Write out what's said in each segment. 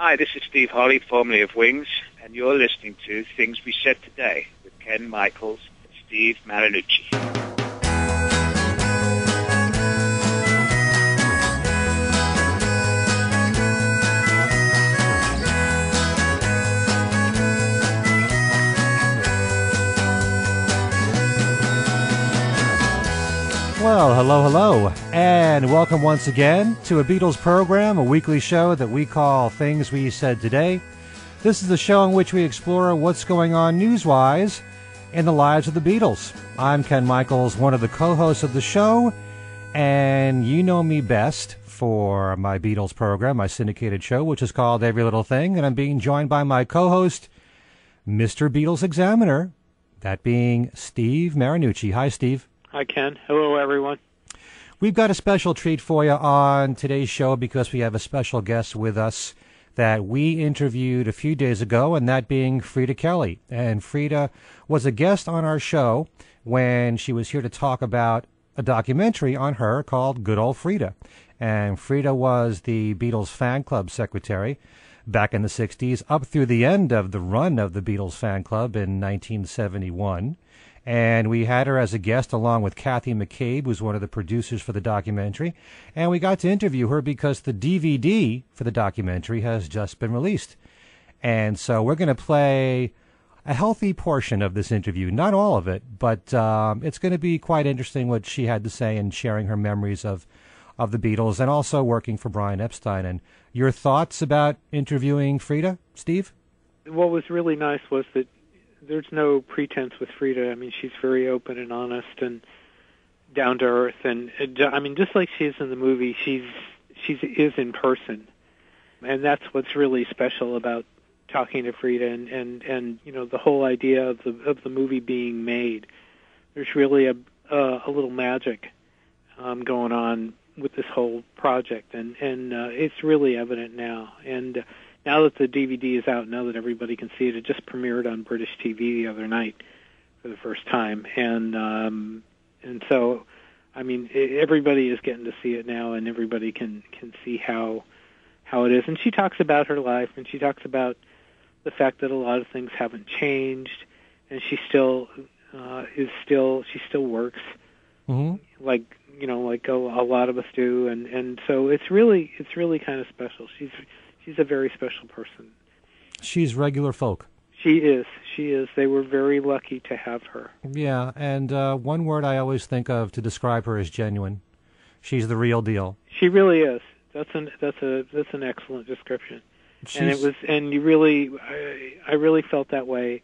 Hi, this is Steve Holley, formerly of Wings, and you're listening to Things We Said Today with Ken Michaels and Steve Marinucci. Well, hello, hello, and welcome once again to a Beatles program, a weekly show that we call Things We Said Today. This is the show in which we explore what's going on news-wise in the lives of the Beatles. I'm Ken Michaels, one of the co-hosts of the show, and you know me best for my Beatles program, my syndicated show, which is called Every Little Thing, and I'm being joined by my co-host, Mr. Beatles Examiner, that being Steve Marinucci. Hi, Steve. Hi, Ken. Hello, everyone. We've got a special treat for you on today's show because we have a special guest with us that we interviewed a few days ago, and that being Freda Kelly. And Freda was a guest on our show when she was here to talk about a documentary on her called Good Old Freda. And Freda was the Beatles fan club secretary back in the 60s, up through the end of the run of the Beatles fan club in 1971 and we had her as a guest along with Kathy McCabe, who's one of the producers for the documentary. And we got to interview her because the DVD for the documentary has just been released. And so we're going to play a healthy portion of this interview, not all of it, but um, it's going to be quite interesting what she had to say and sharing her memories of of the Beatles and also working for Brian Epstein. And your thoughts about interviewing Freda, Steve? What was really nice was that there's no pretense with Freda. I mean, she's very open and honest and down to earth, and I mean, just like she is in the movie, she's she's is in person, and that's what's really special about talking to Freda and and and you know the whole idea of the of the movie being made. There's really a uh, a little magic um, going on with this whole project, and and uh, it's really evident now, and. Uh, now that the DVD is out, now that everybody can see it, it just premiered on British TV the other night for the first time, and um, and so, I mean, everybody is getting to see it now, and everybody can can see how how it is. And she talks about her life, and she talks about the fact that a lot of things haven't changed, and she still uh, is still she still works mm-hmm. like you know like a, a lot of us do, and and so it's really it's really kind of special. She's she's a very special person. She's regular folk. She is. She is. They were very lucky to have her. Yeah, and uh, one word I always think of to describe her is genuine. She's the real deal. She really is. That's an that's a that's an excellent description. She's, and it was and you really I, I really felt that way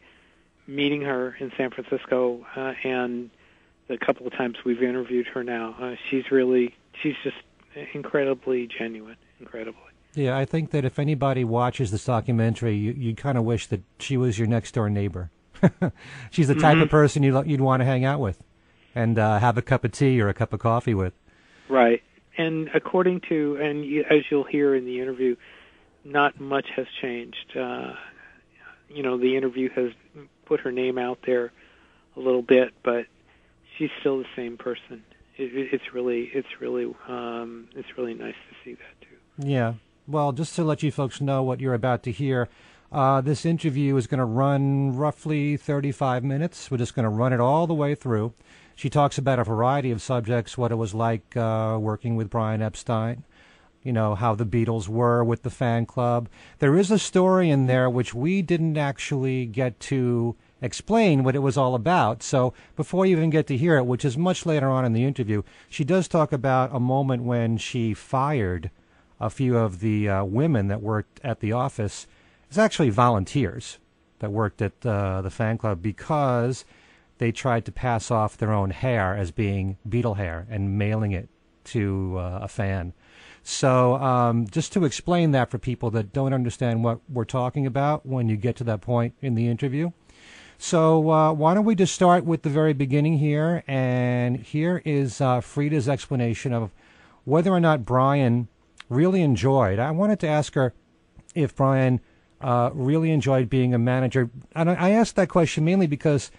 meeting her in San Francisco uh, and the couple of times we've interviewed her now. Uh, she's really she's just incredibly genuine, incredibly. Yeah, I think that if anybody watches this documentary, you, you kind of wish that she was your next door neighbor. She's the type mm-hmm. of person you'd, you'd want to hang out with and uh, have a cup of tea or a cup of coffee with. Right. And according to, and you, as you'll hear in the interview, not much has changed. Uh, you know, the interview has put her name out there a little bit, but she's still the same person. It, it's really, it's really, um, it's really nice to see that too. Yeah, well, just to let you folks know what you're about to hear, uh, this interview is going to run roughly 35 minutes. We're just going to run it all the way through. She talks about a variety of subjects, what it was like uh, working with Brian Epstein, you know, how the Beatles were with the fan club. There is a story in there which we didn't actually get to explain what it was all about. So before you even get to hear it, which is much later on in the interview, she does talk about a moment when she fired – a few of the uh, women that worked at the office. It's actually volunteers that worked at uh, the fan club because they tried to pass off their own hair as being Beatle hair and mailing it to uh, a fan. So, um, just to explain that for people that don't understand what we're talking about when you get to that point in the interview. So, uh, why don't we just start with the very beginning here? And here is uh, Freda's explanation of whether or not Brian really enjoyed. I wanted to ask her if Brian uh, really enjoyed being a manager, and I, asked that question mainly because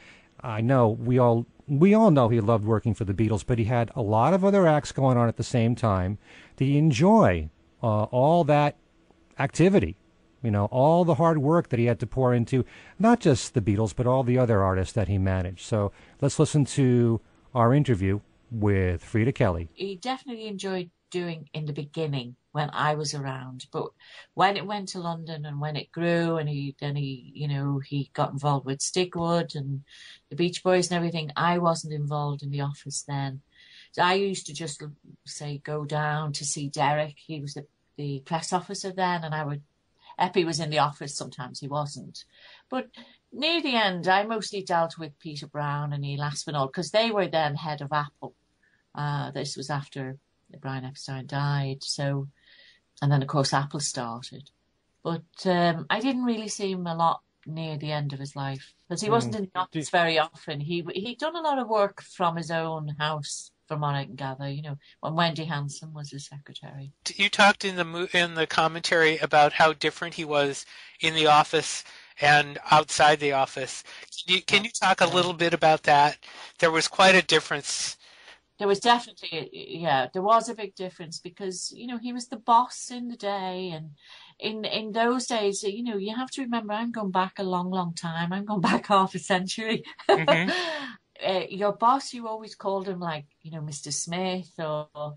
I know we all we all know he loved working for the Beatles, but he had a lot of other acts going on at the same time. Did he enjoy uh, all that activity You know, all the hard work that he had to pour into not just the Beatles, but all the other artists that he managed. So let's listen to our interview with Freda Kelly. He definitely enjoyed doing in the beginning when I was around, but when it went to London and when it grew and he then he you know he got involved with Stigwood and the Beach Boys and everything, I wasn't involved in the office then. So I used to just say go down to see Derek. He was the, the press officer then, and I would. Eppie was in the office. Sometimes he wasn't, but near the end, I mostly dealt with Peter Brown and Neil Aspinall because they were then head of Apple. Uh, this was after Brian Epstein died, so and then of course Apple started. But um, I didn't really see him a lot near the end of his life because he wasn't mm. in the office very often. He he'd done a lot of work from his own house from what I can gather, you know, when Wendy Hanson was his secretary. You talked in the in the commentary about how different he was in the office and outside the office. Can you, can you talk a little bit about that? There was quite a difference. There was definitely, yeah, there was a big difference because you know he was the boss in the day, and in in those days, you know, you have to remember, I'm going back a long, long time. I'm going back half a century. Mm-hmm. uh, your boss, you always called him like, you know, Mr. Smith or,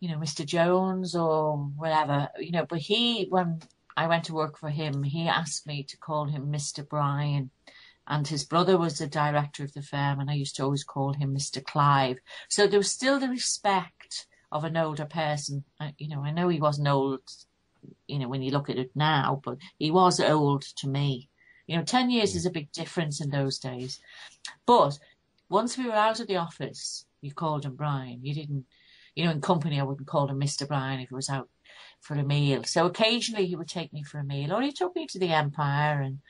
you know, Mr. Jones or whatever, you know, but he, when I went to work for him, he asked me to call him Mr. Brian. And his brother was the director of the firm, and I used to always call him Mr. Clive. So there was still the respect of an older person. I, you know, I know he wasn't old, you know, when you look at it now, but he was old to me. You know, 10 years is a big difference in those days. But once we were out of the office, you called him Brian. You didn't, you know, in company, I wouldn't call him Mr. Brian if he was out for a meal. So occasionally he would take me for a meal, or he took me to the Empire and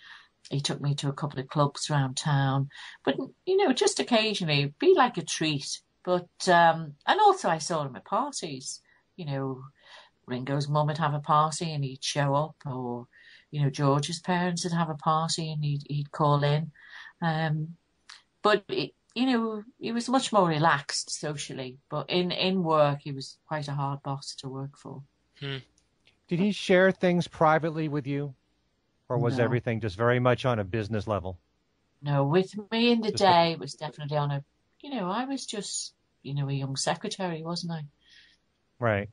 he took me to a couple of clubs around town. But, you know, just occasionally, be like a treat. But, um, and also I saw him at parties, you know, Ringo's mum would have a party and he'd show up, or, you know, George's parents would have a party and he'd, he'd call in. Um, but it, you know, he was much more relaxed socially, but in, in work, he was quite a hard boss to work for. Hmm. Did he share things privately with you? Or was no. everything just very much on a business level? No, with me in the just day, a... it was definitely on a, you know, I was just, you know, a young secretary, wasn't I? Right.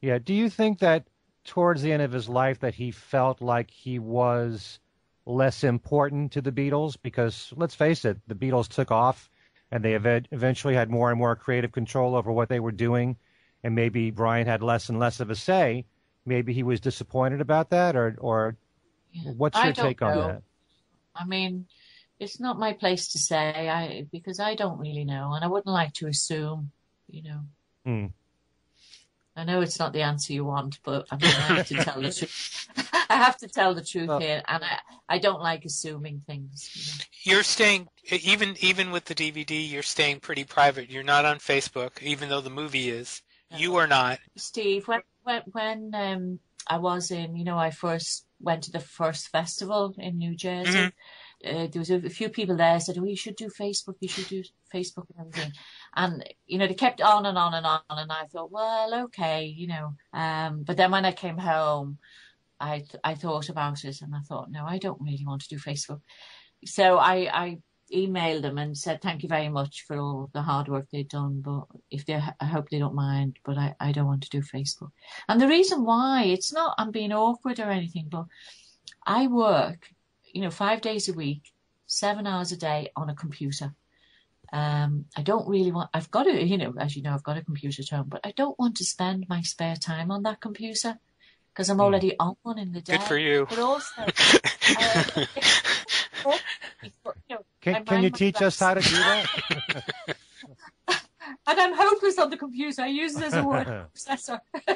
Yeah. Do you think that towards the end of his life that he felt like he was less important to the Beatles? Because let's face it, the Beatles took off and they ev- eventually had more and more creative control over what they were doing, and maybe Brian had less and less of a say. Maybe he was disappointed about that, or or yeah. what's your take know. on that? I mean, it's not my place to say, I because I don't really know, and I wouldn't like to assume, you know. Mm. I know it's not the answer you want, but I, mean, I have to tell the truth. I have to tell the truth well, here, and I, I don't like assuming things. You know? You're staying even even with the DVD. You're staying pretty private. You're not on Facebook, even though the movie is. No. You are not. Steve, when when, when um, I was in, you know, I first went to the first festival in New Jersey. Mm-hmm. Uh, there was a, a, few people there said, "Oh, you should do Facebook. You should do Facebook and everything." And, you know, they kept on and on and on. And I thought, well, okay, you know. Um, but then when I came home, I, th- I thought about it and I thought, no, I don't really want to do Facebook. So I, I emailed them and said, thank you very much for all the hard work they've done. But if they, I hope they don't mind, but I, I don't want to do Facebook. And the reason why, it's not I'm being awkward or anything, but I work, you know, five days a week, seven hours a day on a computer. Um, I don't really want, I've got a, you know, as you know, I've got a computer at home, but I don't want to spend my spare time on that computer because I'm hmm. already on one in the day. Good for you. But also, uh, you know, can, can you teach us how to do that? and I'm hopeless on the computer. I use it as a word processor.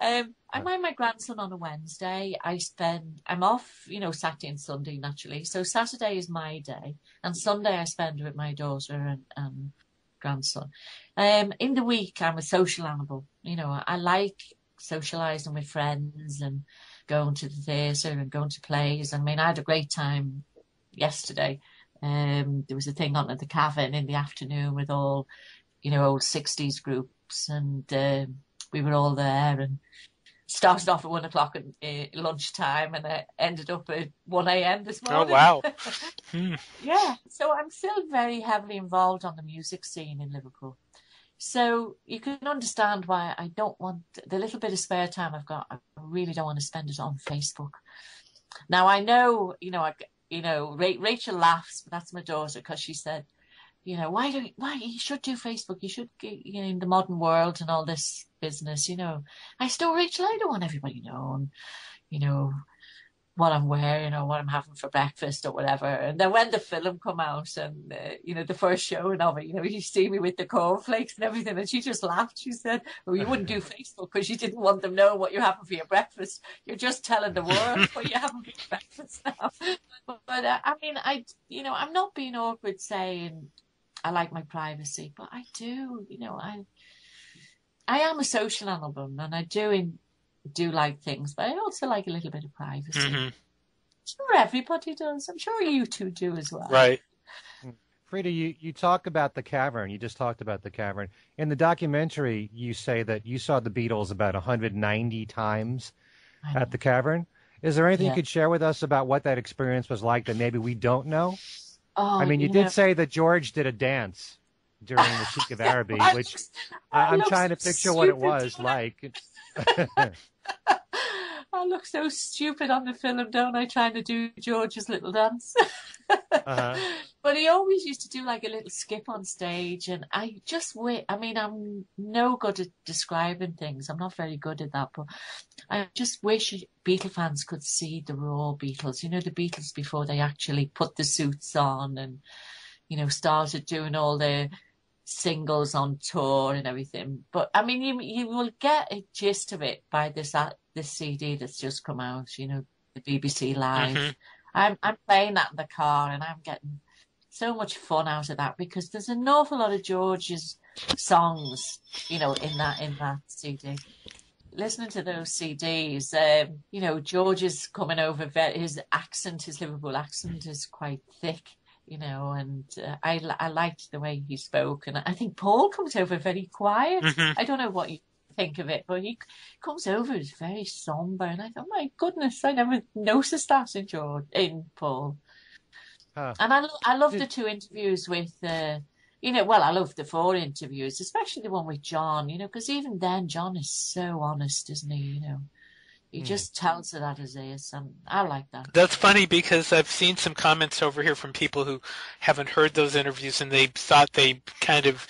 um, I mind my grandson on a Wednesday. I spend, I'm off, you know, Saturday and Sunday naturally. So Saturday is my day, and Sunday I spend with my daughter and, and grandson. Um, in the week, I'm a social animal. You know, I like socializing with friends and going to the theatre and going to plays. I mean, I had a great time yesterday. Um, there was a thing on at the Cavern in the afternoon with all, you know, old 60s groups and uh, we were all there and started off at one o'clock at uh, lunchtime and I ended up at 1 a.m. this morning. Oh morning. wow. Hmm. Yeah, so I'm still very heavily involved on the music scene in Liverpool. So you can understand why I don't want the little bit of spare time I've got. I really don't want to spend it on Facebook. Now I know, you know, I, you know, Ra- Rachel laughs, but that's my daughter because she said, you know, why don't why you should do Facebook? You should get you know in the modern world and all this business. You know, I still Rachel, I don't want everybody knowing, you know, what I'm wearing or what I'm having for breakfast or whatever. And then when the film come out and uh, you know the first showing of it, you know, you see me with the cornflakes and everything, and she just laughed. She said, "Well, you wouldn't do Facebook because you didn't want them knowing what you're having for your breakfast. You're just telling the world what you're having for your breakfast now." But, but uh, I mean, I you know, I'm not being awkward saying I like my privacy, but I do. You know, I I am a social animal and I do in, do like things, but I also like a little bit of privacy. Mhm. Sure, everybody does. I'm sure you two do as well. Right. Freda, you, you talk about the cavern. You just talked about the cavern. In the documentary, you say that you saw the Beatles about 190 times at the cavern. Is there anything Yeah. you could share with us about what that experience was like that maybe we don't know? Oh, I mean, you, know, did say that George did a dance during the Sheik of Araby, which I, I I'm trying to picture what it was don't I? I look so stupid on the film, don't I? Trying to do George's little dance. Uh-huh. But he always used to do like a little skip on stage, and I just wait. I mean, I'm no good at describing things. I'm not very good at that, but I just wish Beatle fans could see the raw Beatles. You know, the Beatles before they actually put the suits on and you know started doing all their singles on tour and everything. But I mean, you you will get a gist of it by this uh, this CD that's just come out. You know, the BBC Live. Mhm. I'm I'm playing that in the car and I'm getting so much fun out of that because there's an awful lot of George's songs, you know, in that in that CD. Listening to those CDs, um, you know, George is coming over. His accent, his Liverpool accent, is quite thick, you know, and uh, I I liked the way he spoke, and I think Paul comes over very quiet. Mhm. I don't know what you think of it, but he comes over as very somber, and I thought, my goodness, I never noticed that in George, in Paul. Huh. And I, lo- I love the two interviews with, uh, you know, well, I love the four interviews, especially the one with John, you know, because even then, John is so honest, isn't he? You know, he Hmm. just tells it as it is, and I like that. That's funny because I've seen some comments over here from people who haven't heard those interviews and they thought they kind of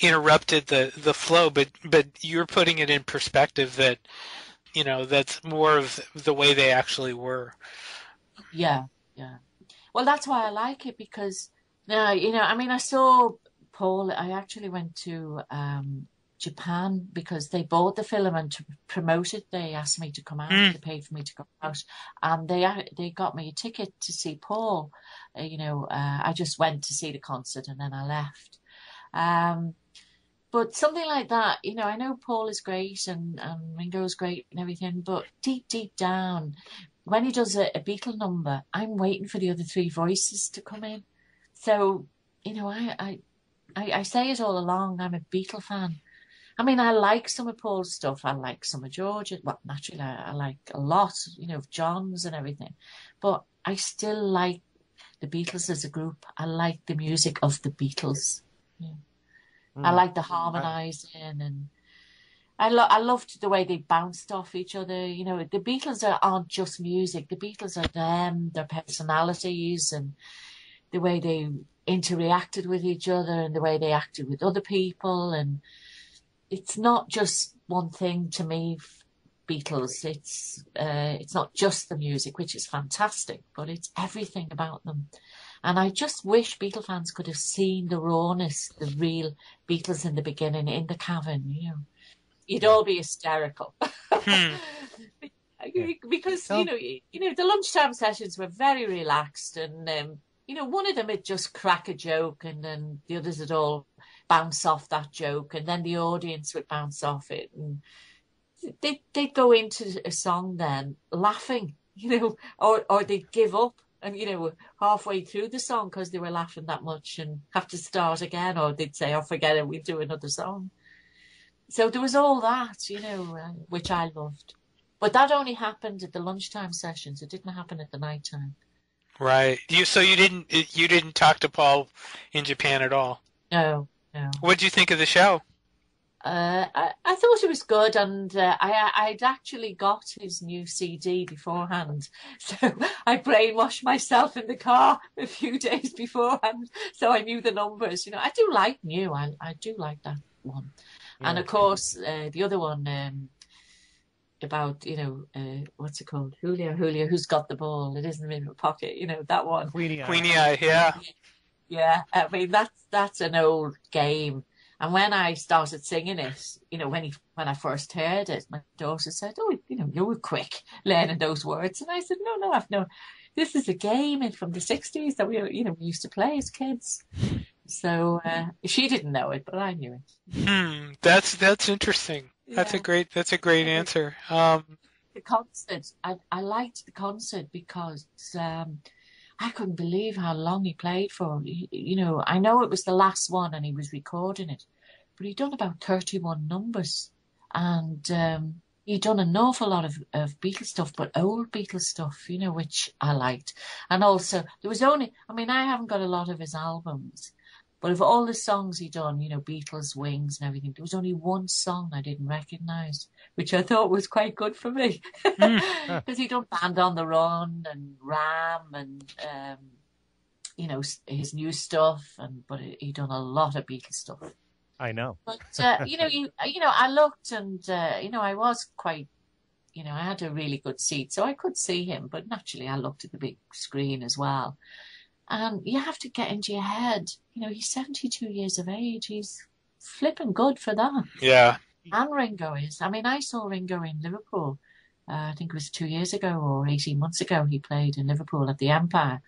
interrupted the the flow, but but you're putting it in perspective that you know that's more of the way they actually were. Yeah, yeah. Well, that's why I like it because now, you know, I mean, I saw Paul, I actually went to um, Japan because they bought the film and to promote it, they asked me to come out. Mm. They paid for me to come out, and they they got me a ticket to see Paul. Uh, you know, uh, I just went to see the concert and then I left. Um, but something like that, you know, I know Paul is great and, and Ringo's great and everything, but deep, deep down, when he does a, a Beatle number, I'm waiting for the other three voices to come in. So, you know, I, I, I, I say it all along, I'm a Beatle fan. I mean, I like some of Paul's stuff. I like some of George's. Well, naturally, I, I like a lot, you know, of John's and everything. But I still like the Beatles as a group. I like the music of the Beatles. I Hmm. like the harmonizing and I lo- I loved the way they bounced off each other. You know, the Beatles are, aren't just music. The Beatles are them, their personalities and the way they interacted with each other and the way they acted with other people. And it's not just one thing to me, Beatles. It's, uh, it's not just the music, which is fantastic, but it's everything about them. And I just wish Beatle fans could have seen the rawness, the real Beatles in the beginning in the cavern, you know. You'd all be hysterical. Hmm. because, you know, you, you know, the lunchtime sessions were very relaxed and um, you know, one of them would just crack a joke and then the others would all bounce off that joke and then the audience would bounce off it and they they'd go into a song then laughing, you know, or or they'd give up and you know halfway through the song because they were laughing that much and have to start again, or they'd say, "Oh, forget it, we'll do another song." So there was all that, you know, uh, which I loved. But that only happened at the lunchtime sessions. It didn't happen at the nighttime. Right. You so you didn't you didn't talk to Paul in Japan at all. No, no. What do you think of the show? Uh, I, I thought it was good, and uh, I, I'd actually got his new CD beforehand, so I brainwashed myself in the car a few days beforehand, so I knew the numbers. You know, I do like new. I, I do like that one, yeah. and of course uh, the other one um, about you know uh, what's it called, Julia, Julia, who's got the ball? It isn't in my pocket. You know that one. Queenie Eye. Queenie Eye, yeah. Yeah, I mean that's that's an old game and when I started singing it, you know, when he when I first heard it, my daughter said, "Oh, you know, you were quick learning those words," and I said, "No, no, I've no. This is a game from the '60s that we, you know, we used to play as kids." So uh, she didn't know it, but I knew it. Hmm, that's that's interesting. Yeah. That's a great that's a great answer. Um, the concert, I I liked the concert because. Um, I couldn't believe how long he played for. You know, I know it was the last one and he was recording it, but he'd done about 31 numbers and um, he'd done an awful lot of, of Beatles stuff, but old Beatles stuff, you know, which I liked. And also, there was only, I mean, I haven't got a lot of his albums, but of all the songs he'd done, you know, Beatles, Wings, and everything, there was only one song I didn't recognise, which I thought was quite good for me, because mm. he done Band on the Run and Ram and um, you know his new stuff, and but he'd done a lot of Beatles stuff. I know. But uh, you know, you you know, I looked and uh, you know, I was quite you know, I had a really good seat, so I could see him. But naturally, I looked at the big screen as well. And you have to get into your head. You know, he's 72 years of age. He's flipping good for that. Yeah. And Ringo is. I mean, I saw Ringo in Liverpool. Uh, I think it was two years ago or 18 months ago. He played in Liverpool at the Empire.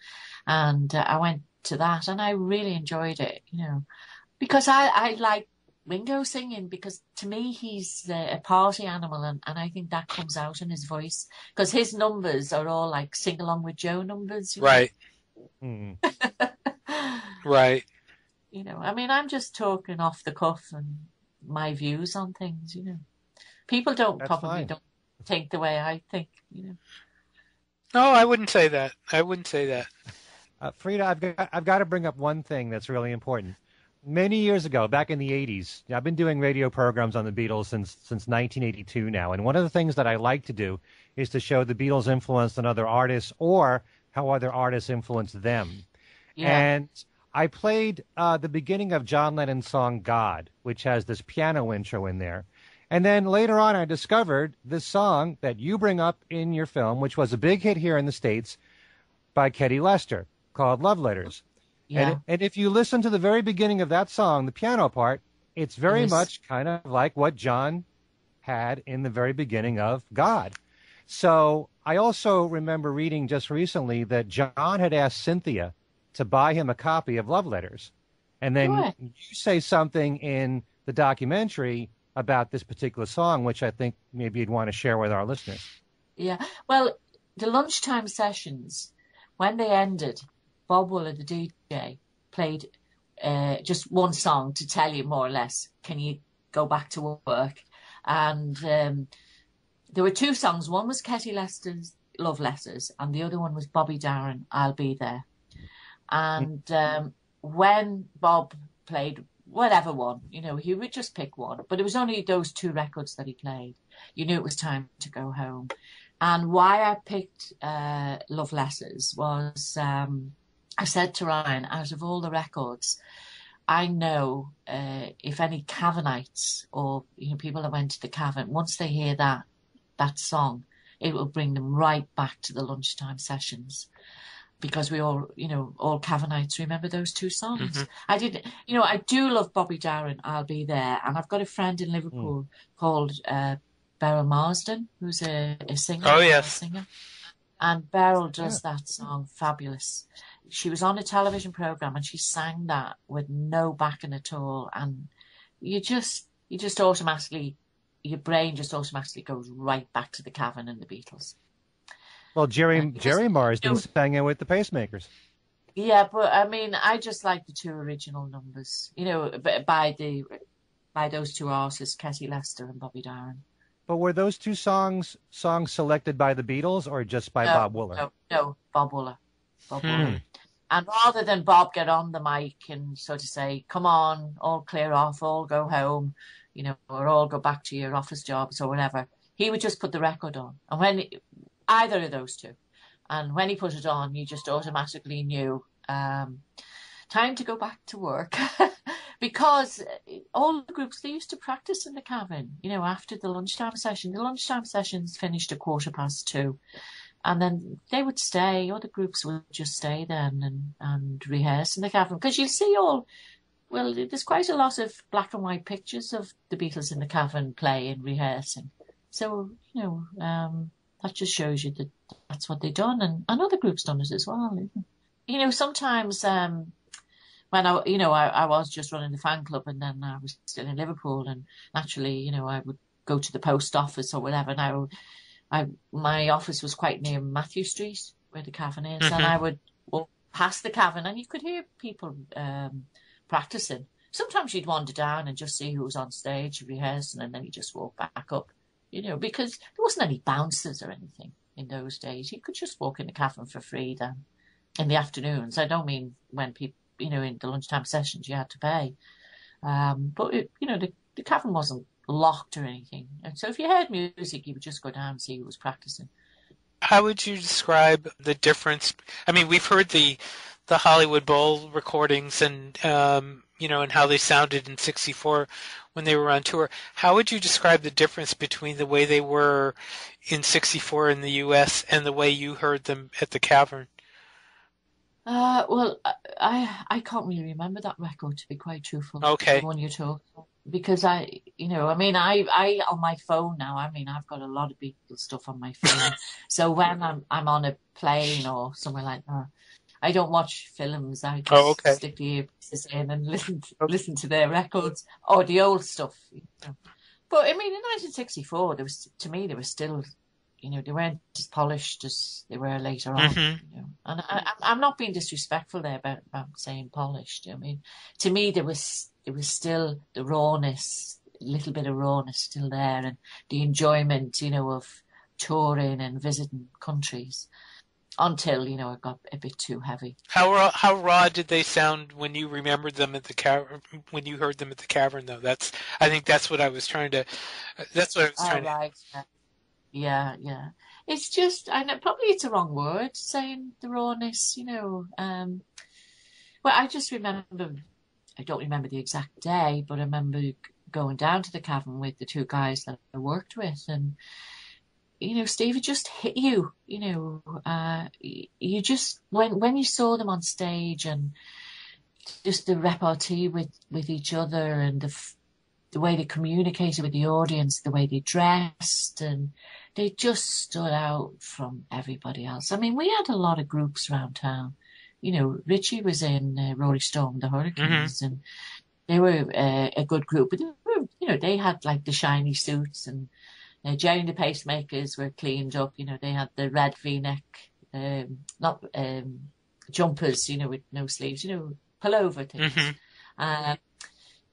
And uh, I went to that and I really enjoyed it, you know, because I, I like Ringo singing because to me he's a party animal and, and I think that comes out in his voice because his numbers are all like sing along with Joe numbers. Right. Know? Mm. right. You know, I mean, I'm just talking off the cuff and my views on things. You know, people don't That's probably fine. don't think the way I think. You know. No, I wouldn't say that. I wouldn't say that. Uh, Freda, I've got, I've got to bring up one thing that's really important. Many years ago, back in the 80s, I've been doing radio programs on the Beatles since since 1982 now. And one of the things that I like to do is to show the Beatles' influence on other artists or how other artists influenced them. Yeah. And I played uh, the beginning of John Lennon's song God, which has this piano intro in there. And then later on, I discovered this song that you bring up in your film, which was a big hit here in the States by Ketty Lester called Love Letters. Yeah. And, and if you listen to the very beginning of that song, the piano part, it's very much kind of like what John had in the very beginning of God. So I also remember reading just recently that John had asked Cynthia to buy him a copy of Love Letters. And then what? you say something in the documentary about this particular song, which I think maybe you'd want to share with our listeners. Yeah. Well, the lunchtime sessions, when they ended, Bob Wooler, the DJ, played uh, just one song to tell you more or less, can you go back to work? And um, there were two songs. One was Ketty Lester's Love Letters, and the other one was Bobby Darin, I'll Be There. And um, when Bob played whatever one, you know, he would just pick one. But it was only those two records that he played. You knew it was time to go home. And why I picked uh, Love Letters was um, I said to Ryan, out of all the records, I know uh, if any Cavernites or you know people that went to the Cavern, once they hear that that song, it will bring them right back to the lunchtime sessions because we all, you know, all Cavernites remember those two songs. Mm-hmm. I did, you know, I do love Bobby Darin, I'll Be There. And I've got a friend in Liverpool mm. called uh, Beryl Marsden, who's a, a singer. Oh, yes. singer. And Beryl does yeah. that song fabulous. She was on a television program and she sang that with no backing at all. And you just, you just automatically your brain just automatically goes right back to the cavern and the Beatles. Well, Gerry because, Gerry Marsden you know, sang it with the pacemakers. Yeah, but I mean, I just like the two original numbers. You know, by the by those two artists, Ketty Lester and Bobby Darin. But were those two songs songs selected by the Beatles or just by no, Bob Wooler? No, no, Bob Wooler. Bob Hmm. Wooler. And rather than Bob get on the mic and sort of say, "Come on, all clear off, all go home," you know, or all go back to your office jobs or whatever, he would just put the record on. And when either of those two, and when he put it on, you just automatically knew um, time to go back to work. because all the groups they used to practice in the cavern, you know, after the lunchtime session. The lunchtime sessions finished a quarter past two, and then they would stay. Other groups would just stay then and and rehearse in the cavern because you see all. Well, there's quite a lot of black and white pictures of the Beatles in the cavern playing, rehearsing. So you know, um, that just shows you that that's what they've done, and, and other groups done it as well. You know, sometimes um, when I, you know, I, I was just running the fan club, and then I was still in Liverpool, and naturally, you know, I would go to the post office or whatever. Now, I my office was quite near Mathew Street, where the cavern is, Mhm. and I would walk past the cavern, and you could hear people um, practicing. Sometimes you'd wander down and just see who was on stage rehearsing, and then you just walk back up, you know, because there wasn't any bouncers or anything in those days. You could just walk in the cavern for free then in the afternoons. I don't mean when people, you know, in the lunchtime sessions you had to pay. Um, but, it, you know, the, the cavern wasn't locked or anything. And so if you heard music, you would just go down and see who was practicing. How would you describe the difference? I mean, we've heard the the Hollywood Bowl recordings and um, you know and how they sounded in '64 when they were on tour. How would you describe the difference between the way they were in '64 in the U.S. and the way you heard them at the Cavern? Uh, well, I, I can't really remember that record to be quite truthful. Okay. The one talking about. because I, you know, I mean, I I on my phone now. I mean, I've got a lot of Beatles stuff on my phone. so when I'm I'm on a plane or somewhere like that, I don't watch films. I just Oh, okay. stick the earpieces in and listen to, listen to their records or the old stuff. You know. But I mean, in 1964, there was to me there was still, you know, they weren't as polished as they were later on. Mhm. You know. And I, I- I'm not being disrespectful there about, about saying polished. I mean, to me there was there was still the rawness, a little bit of rawness still there, and the enjoyment, you know, of touring and visiting countries. Until you know it got a bit too heavy. How raw, how raw did they sound when you remembered them at the cavern? When you heard them at the cavern, though, that's I think that's what I was trying to. That's what I was Oh, trying to. right. Yeah. yeah, yeah. It's just, I know, probably it's a wrong word saying the rawness, you know. Um, well, I just remember, I don't remember the exact day, but I remember going down to the cavern with the two guys that I worked with, and you know, Steve, it just hit you, you know. Uh, you just when when you saw them on stage and just the repartee with with each other and the f- the way they communicated with the audience, the way they dressed, and they just stood out from everybody else. I mean, we had a lot of groups around town. You know, Richie was in uh, Rory Storm, the Hurricanes, and they were uh, a good group. But they were, you know, they had like the shiny suits, and Gerry and the Pacemakers were cleaned up. You know, they had the red V-neck, um, not um, jumpers, you know, with no sleeves. You know, pullover things. Mhm. Uh,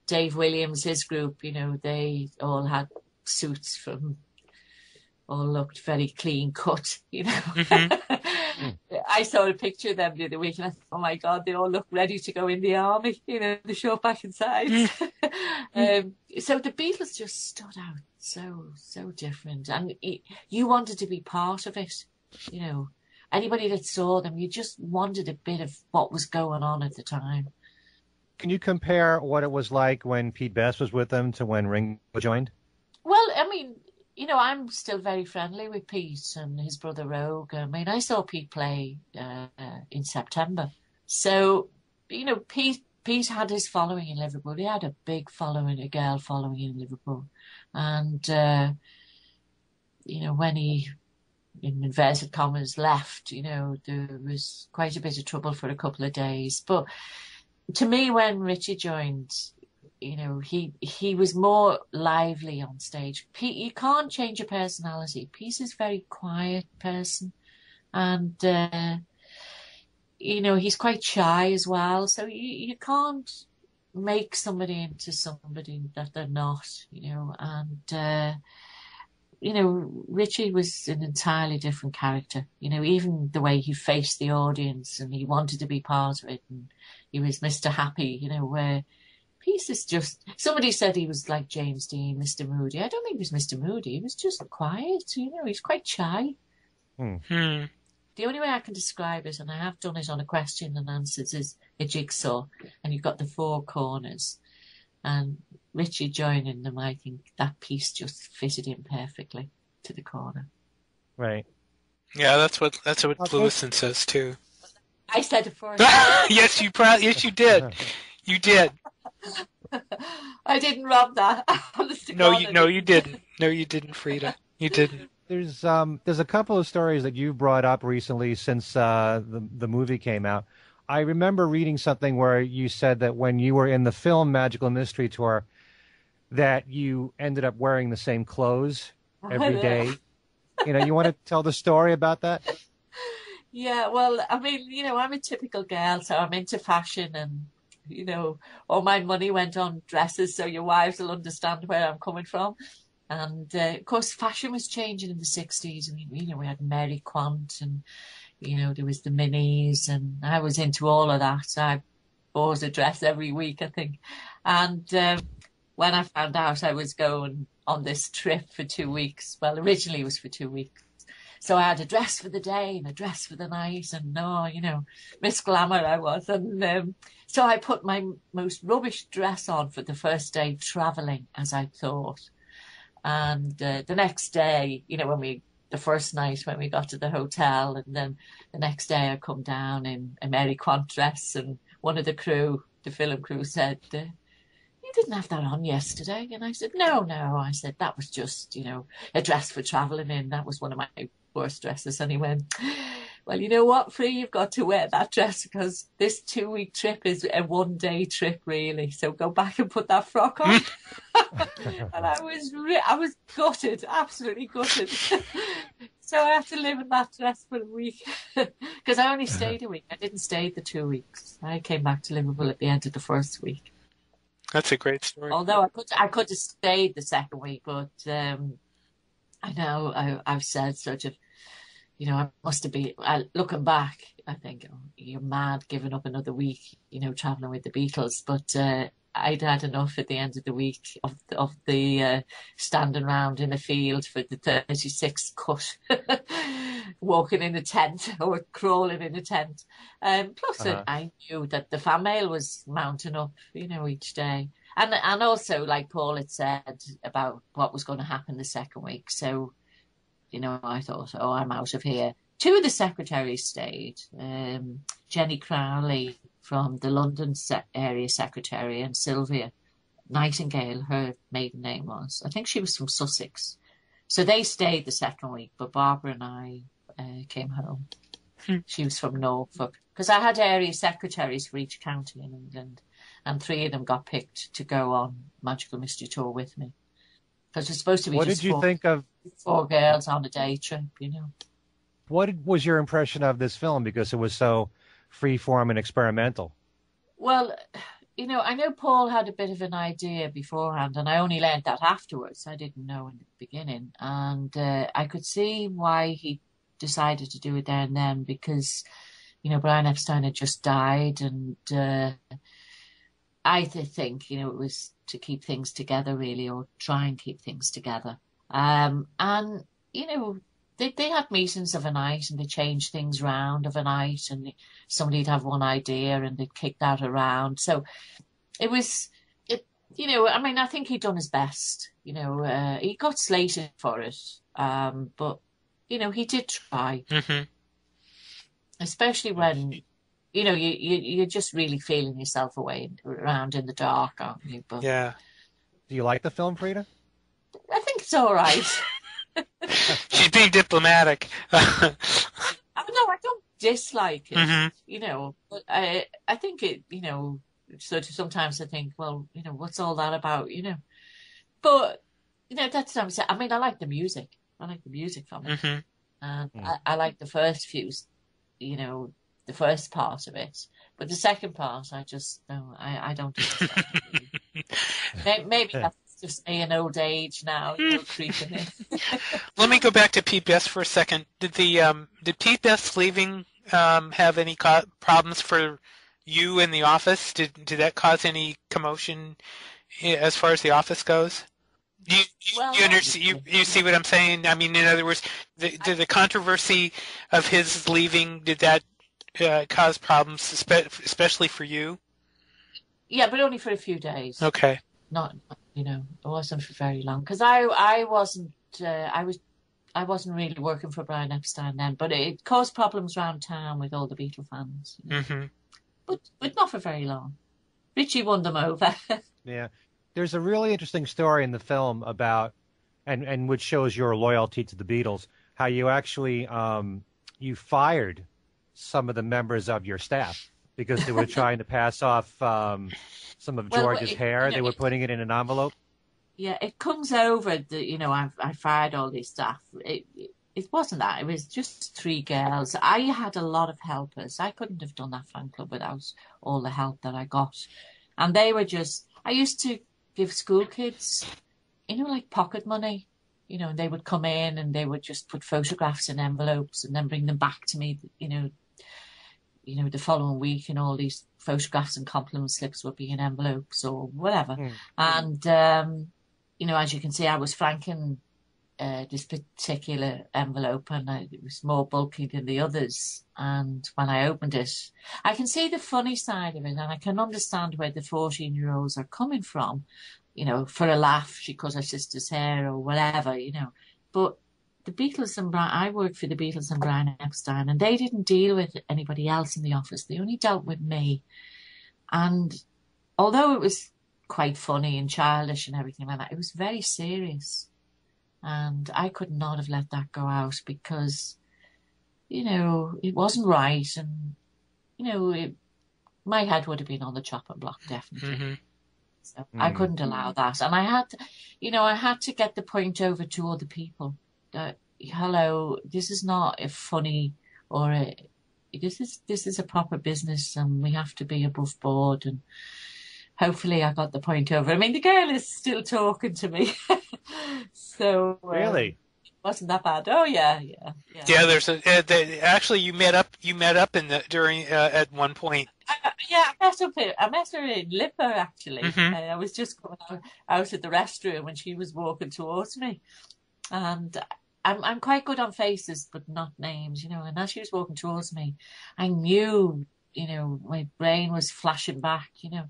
Dave Williams, his group, you know, they all had suits from, all looked very clean cut, you know. Mhm. I saw a picture of them the other week and I thought, oh my God, they all look ready to go in the army, you know, the short back and sides. um, so the Beatles just stood out so, so different. And y- you wanted to be part of it, you know. Anybody that saw them, you just wanted a bit of what was going on at the time. Can you compare what it was like when Pete Best was with them to when Ringo joined? Well, I mean, you know, I'm still very friendly with Pete and his brother Roag. I mean, I saw Pete play uh, in September. So, you know, Pete Pete had his following in Liverpool. He had a big following, a girl following in Liverpool. And, uh, you know, when he, in inverted commas, left, you know, there was quite a bit of trouble for a couple of days. But to me, when Richie joined, you know, he he was more lively on stage. Pete, you can't change your personality. Pete is a very quiet person, and uh, you know he's quite shy as well. So you you can't make somebody into somebody that they're not. You know, and uh, you know, Richie was an entirely different character. You know, even the way he faced the audience and he wanted to be part of it, and he was Mr. Happy. You know, where Peace is just. Somebody said he was like James Dean, Mr. Moody. I don't think he was Mr. Moody. He was just quiet. You know, he's quite shy. Hmm. The only way I can describe it, and I have done it on a question and answers, is a jigsaw, and you've got the four corners. And Richie joining them, I think that piece just fitted in perfectly to the corner. Right. Yeah, that's what that's what Okay. Lewisohn says too. I said it first. yes, you pro- yes you did. You did. I didn't rob that. No, you no didn't. you didn't. No, you didn't, Freda. You didn't. There's um there's a couple of stories that you've brought up recently since uh, the the movie came out. I remember reading something where you said that when you were in the film Magical Mystery Tour, that you ended up wearing the same clothes every day. you know, you want to tell the story about that? Yeah, well, I mean, you know, I'm a typical girl, so I'm into fashion and, you know, all my money went on dresses, so your wives will understand where I'm coming from. And, uh, of course, fashion was changing in the 60s. I mean, you know, we had Mary Quant and, you know, there was the minis and I was into all of that. I bought a dress every week, I think. And, um, when I found out I was going on this trip for two weeks, well, originally it was for two weeks. So I had a dress for the day and a dress for the night, and no, you know, Miss Glamour I was. And um, so I put my most rubbish dress on for the first day traveling, as I thought. And uh, the next day, you know, when we, the first night when we got to the hotel, and then the next day I come down in a Mary Quant dress, and one of the crew, the film crew, said, uh, you didn't have that on yesterday. And I said, no, no. I said, that was just, you know, a dress for traveling in. That was one of my worst dresses. And he went, well, you know what, Free, you've got to wear that dress because this two week trip is a one day trip, really. So go back and put that frock on. and I was, re- I was gutted, absolutely gutted. so I had to live in that dress for a week because I only stayed a week. I didn't stay the two weeks. I came back to Liverpool at the end of the first week. That's a great story. Although I could, I could have stayed the second week, but um, I know I, I've said sort of, you know, I must have been I, looking back. I think oh, you're mad giving up another week, you know, traveling with the Beatles. But uh, I'd had enough at the end of the week of the, of the uh, standing around in the field for the 36th cut, walking in a tent or crawling in a tent. Um, plus, Uh-huh. I knew that the fan mail was mounting up, you know, each day. And and also, like Paul had said about what was going to happen the second week. So, you know, I thought, oh, I'm out of here. Two of the secretaries stayed. Um, Jenny Crowley from the London se- area secretary and Sylvia Nightingale, her maiden name was. I think she was from Sussex. So they stayed the second week, but Barbara and I uh, came home. Hmm. She was from Norfolk because I had area secretaries for each county in England, and three of them got picked to go on Magical Mystery Tour with me. Because it's supposed to be What just did you four, think of? four girls on a day trip, you know. What was your impression of this film because it was so freeform and experimental? Well, you know, I know Paul had a bit of an idea beforehand, and I only learned that afterwards. I didn't know in the beginning, and uh, I could see why he decided to do it there and then because, you know, Brian Epstein had just died, and uh, I th- think, you know, it was to keep things together, really, or try and keep things together. Um, and you know, they they had meetings of a night, and they changed things round of a night, and somebody'd have one idea and they'd kick that around. So it was, it, you know, I mean, I think he'd done his best. You know, uh, he got slated for it, um, but you know, he did try, hmm especially when. You know, you, you you're just really feeling yourself away around in the dark, aren't you? But Yeah. Do you like the film, Freda? I think it's all right. She's being diplomatic. I no, I don't dislike it. hmm you know, but I I think it, you know, sort of sometimes I think, well, you know, what's all that about, you know? But you know, that's what I'm saying. I mean, I like the music. I like the music from it, hmm and Mm. I, I like the first few, you know, the first part of it. But the second part, I just no, I I don't. understand. May- Maybe that's of saying old age now, you know, creeping in. Let me go back to Pete Best for a second. Did the um, did Pete Best leaving um, have any co- problems for you in the office? Did did that cause any commotion as far as the office goes? You you, Well, you, understand, you you see what I'm saying? I mean, in other words, the, did the controversy of his leaving did that uh, cause problems, especially for you? Yeah, but only for a few days. Okay. Not, you know, it wasn't for very long because I, I wasn't, uh, I was, I wasn't really working for Brian Epstein then, but it caused problems around town with all the Beatle fans. you know. hmm But, but not for very long. Richie won them over. Yeah. There's a really interesting story in the film about, and, and which shows your loyalty to the Beatles, how you actually, um, you fired some of the members of your staff because they were trying to pass off um, some of Well, George's it- hair. you know, They were putting it in an envelope. yeah, it comes over that you know I I fired all these staff. It, it it wasn't that. It was just three girls. I had a lot of helpers. I couldn't have done that fan club without all the help that I got, and they were just. I used to give school kids, you know, like pocket money. You know, and they would come in and they would just put photographs in envelopes and then bring them back to me. You know, you know, the following week, and all these photographs and compliment slips would be in envelopes or whatever. Mm. And um, you know, as you can see, I was franking uh, this particular envelope, and I, it was more bulky than the others. And when I opened it, I can see the funny side of it, and I can understand where the fourteen-year-olds are coming from. You know, for a laugh, she cut her sister's hair or whatever. You know, but the Beatles and Brian, I worked for the Beatles and Brian Epstein, and they didn't deal with anybody else in the office. They only dealt with me. And although it was quite funny and childish and everything like that, it was very serious. And I could not have let that go out because, you know, it wasn't right. And, you know, it, my head would have been on the chopping block, definitely. hmm So I Mm. couldn't allow that. And I had to, you know, I had to get the point over to other people that, hello, this is not a funny or a, this is, this is a proper business and we have to be above board. And hopefully I got the point over. I mean, the girl is still talking to me. so, um, Really? wasn't that bad. Oh yeah, yeah, yeah. Yeah, there's a uh, the, actually you met up you met up in the during uh, at one point. I, yeah, I met up here. I met her in LIPA actually. Mhm. Uh, I was just coming out, out of the restroom when she was walking towards me, and I'm I'm quite good on faces but not names, you know. And as she was walking towards me, I knew, you know, my brain was flashing back, you know.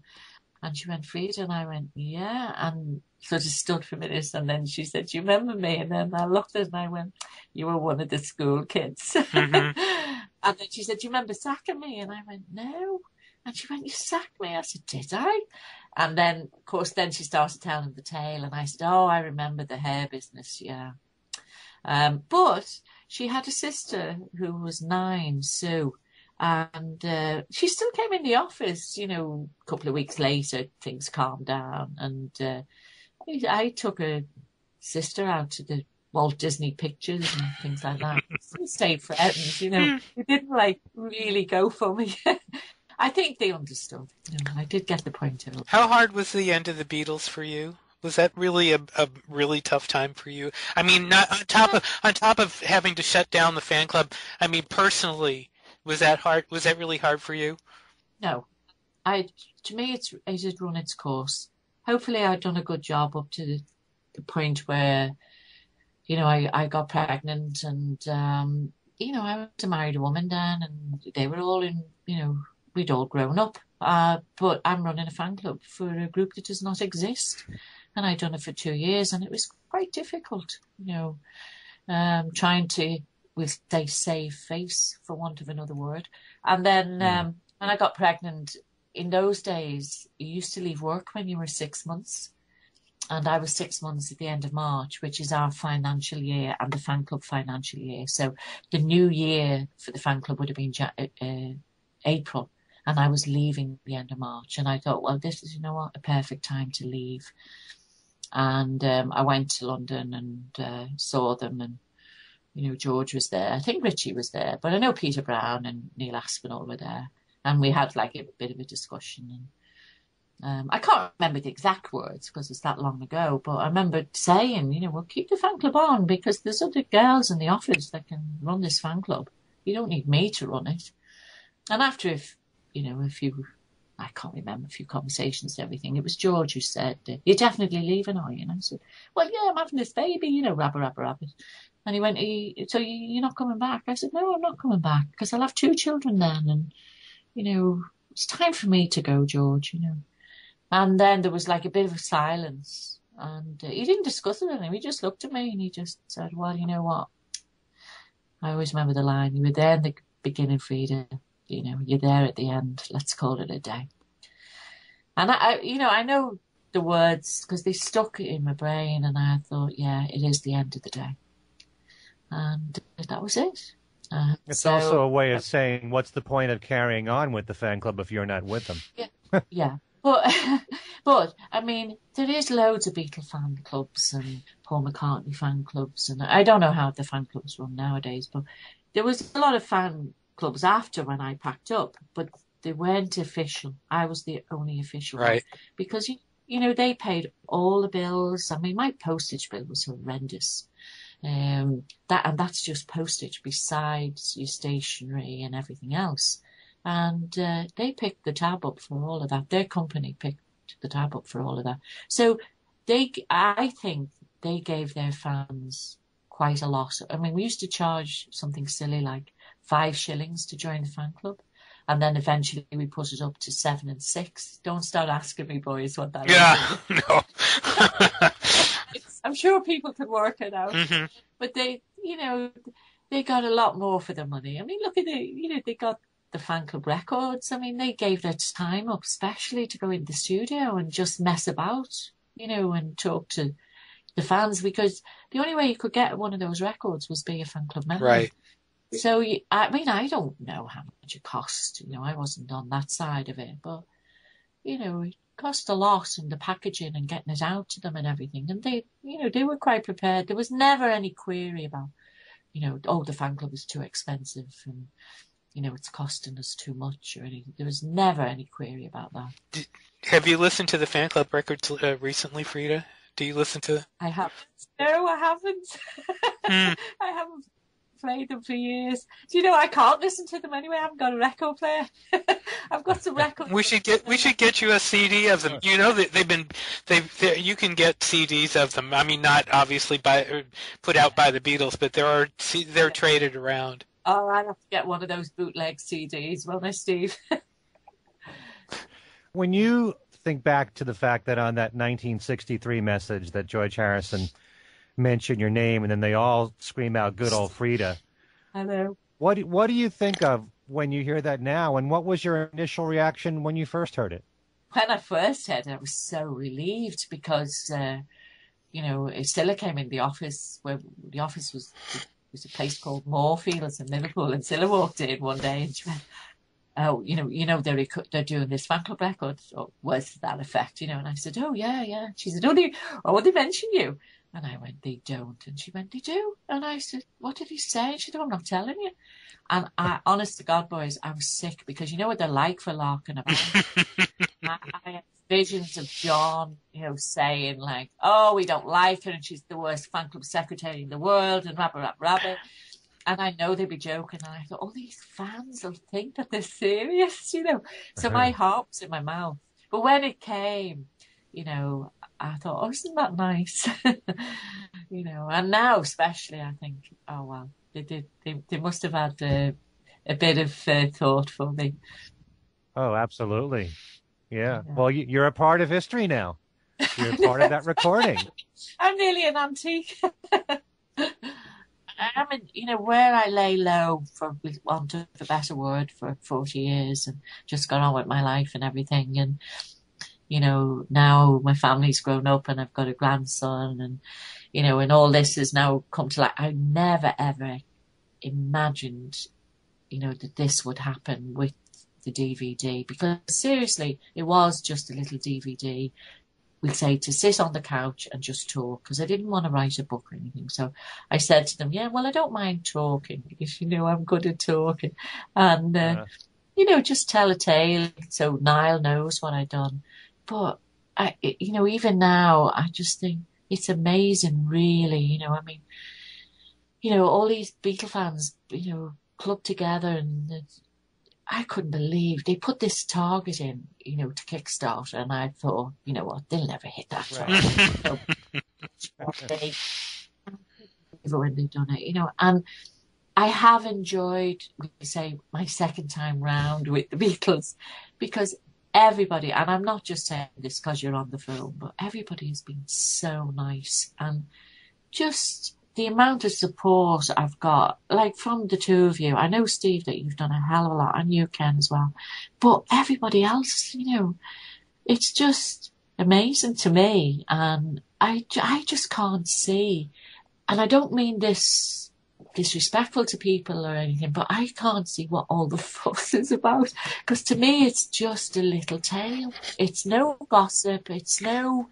And she went, Freda, and I went, yeah, and sort of stood for a minute, and then she said, "Do you remember me?" And then I looked at her and I went, "You were one of the school kids." Mhm. and then she said, "Do you remember sacking me?" And I went, "No." And she went, "You sacked me." I said, "Did I?" And then, of course, then she started telling the tale, and I said, "Oh, I remember the hair business, yeah." Um, but she had a sister who was nine, Sue, and uh, she still came in the office. You know, a couple of weeks later, things calmed down, and uh, I, I took her sister out to the Walt Disney Pictures and things like that. we stayed friends, you know. They didn't like really go for me. I think they understood. You know, I did get the point of it. How hard was the end of the Beatles for you? Was that really a, a really tough time for you? I mean, not on top of on top of having to shut down the fan club. I mean, personally, was that hard? Was that really hard for you? No, I to me it's it had run its course. Hopefully, I'd done a good job up to the, point where, you know, I I got pregnant and um, you know I was a married woman then, and they were all in, you know, we'd all grown up. Uh, but I'm running a fan club for a group that does not exist, and I'd done it for two years, and it was quite difficult, you know, um, trying to with they save face for want of another word, and then um, when I got pregnant in those days, you used to leave work when you were six months. And I was six months at the end of March, which is our financial year and the fan club financial year. So the new year for the fan club would have been uh, April. And I was leaving the end of March. And I thought, well, this is, you know what, a perfect time to leave. And um, I went to London and uh, saw them. And, you know, George was there. I think Richie was there. But I know Peter Brown and Neil Aspinall were there and we had like a bit of a discussion and Um, I can't remember the exact words because it's that long ago, but I remember saying, you know, well, keep the fan club on because there's other girls in the office that can run this fan club. You don't need me to run it. And after, if you know, a few, I can't remember a few conversations and everything, it was George who said, "You're definitely leaving, are you?" And I said, "Well, yeah, I'm having this baby, you know, rabbit, rabbit, rabbit." And he went, "So you're not coming back?" I said, "No, I'm not coming back because I'll have two children then, and you know, it's time for me to go, George. You know." And then there was like a bit of silence. And uh, he didn't discuss it with. He just looked at me and he just said, Well, you know what? I always remember the line, You were there in the beginning, Freda. You know, you're there at the end. Let's call it a day. And I, I you know, I know the words because they stuck in my brain. And I thought, Yeah, it is the end of the day. And that was it. Uh, it's so, also a way of saying, What's the point of carrying on with the fan club if you're not with them? Yeah. yeah. But, but I mean, there is loads of Beatle fan clubs and Paul McCartney fan clubs, and I don't know how the fan clubs run nowadays. But there was a lot of fan clubs after when I packed up, but they weren't official. I was the only official right. because you you know they paid all the bills. I mean, my postage bill was horrendous. Um, that and that's just postage besides your stationery and everything else and uh, they picked the tab up for all of that. Their company picked the tab up for all of that. So they, I think, they gave their fans quite a lot. I mean, we used to charge something silly like five shillings to join the fan club. And then eventually we put it up to seven and six. Don't start asking me, boys, what that yeah, is. no. I'm sure people could work it out. Mm-hmm. But they, you know, they got a lot more for their money. I mean, look at the, you know, they got the fan club records. I mean, they gave their time up, especially to go in the studio and just mess about, you know, and talk to the fans because the only way you could get one of those records was be a fan club member. Right. So, I mean, I don't know how much it cost. You know, I wasn't on that side of it, but you know, it cost a lot and the packaging and getting it out to them and everything. And they, you know, they were quite prepared. There was never any query about, you know, oh, the fan club is too expensive and you know, it's costing us too much or anything. There was never any query about that. Did, have you listened to the fan club records uh, recently, Freda? Do you listen to? I haven't. No, I haven't. Hmm. I haven't played them for years. Do you know I can't listen to them anyway? I haven't got a record player. I've got some records. We should get we should get you a CD of them. You know they, they've been they you can get CDs of them. I mean, not obviously by uh, put out by the Beatles, but there are they're traded around. Oh, I'd have to get one of those bootleg CDs, won't I, Steve? when you think back to the fact that on that 1963 message that George Harrison mentioned your name and then they all scream out good old Freda. Hello. What what do you think of when you hear that now and what was your initial reaction when you first heard it? When I first heard it, I was so relieved because uh, you know, Cilla came in the office where the office was was a place called Moorfields in Liverpool, and Cilla walked in one day and she went, "Oh, you know, you know they're they're doing this fan club record, or was that effect, you know?" And I said, "Oh yeah, yeah." She said, "Oh, they oh they mention you," and I went, "They don't," and she went, "They do," and I said, "What did he say?" she said, oh, "I'm not telling you." And I, honest to God, boys, I was sick because you know what they're like for larking about. I, I had visions of John, you know, saying like, "Oh, we don't like her, and she's the worst fan club secretary in the world," and rabbit, rabbit, rabbit. And I know they'd be joking, and I thought, "All oh, these fans will think that they're serious," you know. So uh-huh. my heart was in my mouth. But when it came, you know, I thought, "Oh, isn't that nice?" you know. And now, especially, I think, "Oh well, they did. They, they must have had a, a bit of uh, thought for me." Oh, absolutely. Yeah. Well, you're a part of history now. You're part of that recording. I'm nearly an antique. I mean, you know, where I lay low, for want of a better word, for 40 years and just got on with my life and everything. And, you know, now my family's grown up and I've got a grandson and, you know, and all this has now come to light. I never ever imagined, you know, that this would happen with the DVD because seriously, it was just a little DVD. We'd say to sit on the couch and just talk because I didn't want to write a book or anything. So I said to them, yeah, well, I don't mind talking because, you know, I'm good at talking and, uh, yeah. you know, just tell a tale. So Niall knows what I've done but I, you know, even now, I just think it's amazing, really. You know, I mean, you know, all these Beatle fans, you know, club together and I couldn't believe they put this target in, you know, to kickstart, and I thought, you know what, they'll never hit that target. Right. when they've done it, you know, and I have enjoyed, say, my second time round with the Beatles because everybody, and I'm not just saying this because you're on the film, but everybody has been so nice and just the amount of support I've got, like from the two of you. I know, Steve, that you've done a hell of a lot, and you, Ken, as well. But everybody else, you know, it's just amazing to me. And I, I just can't see, and I don't mean this disrespectful to people or anything, but I can't see what all the fuss is about. Because to me, it's just a little tale. It's no gossip. It's no,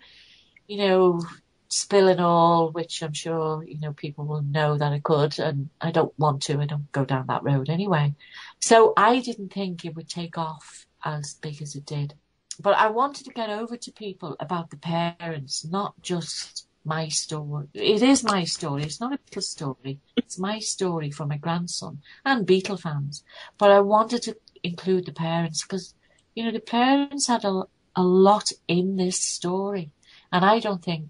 you know, spilling all, which I'm sure, you know, people will know that I could, and I don't want to. I don't go down that road anyway. So I didn't think it would take off as big as it did. But I wanted to get over to people about the parents, not just my story. It is my story. It's not a Beatles story. It's my story for my grandson and Beatle fans. But I wanted to include the parents because, you know, the parents had a, a lot in this story. And I don't think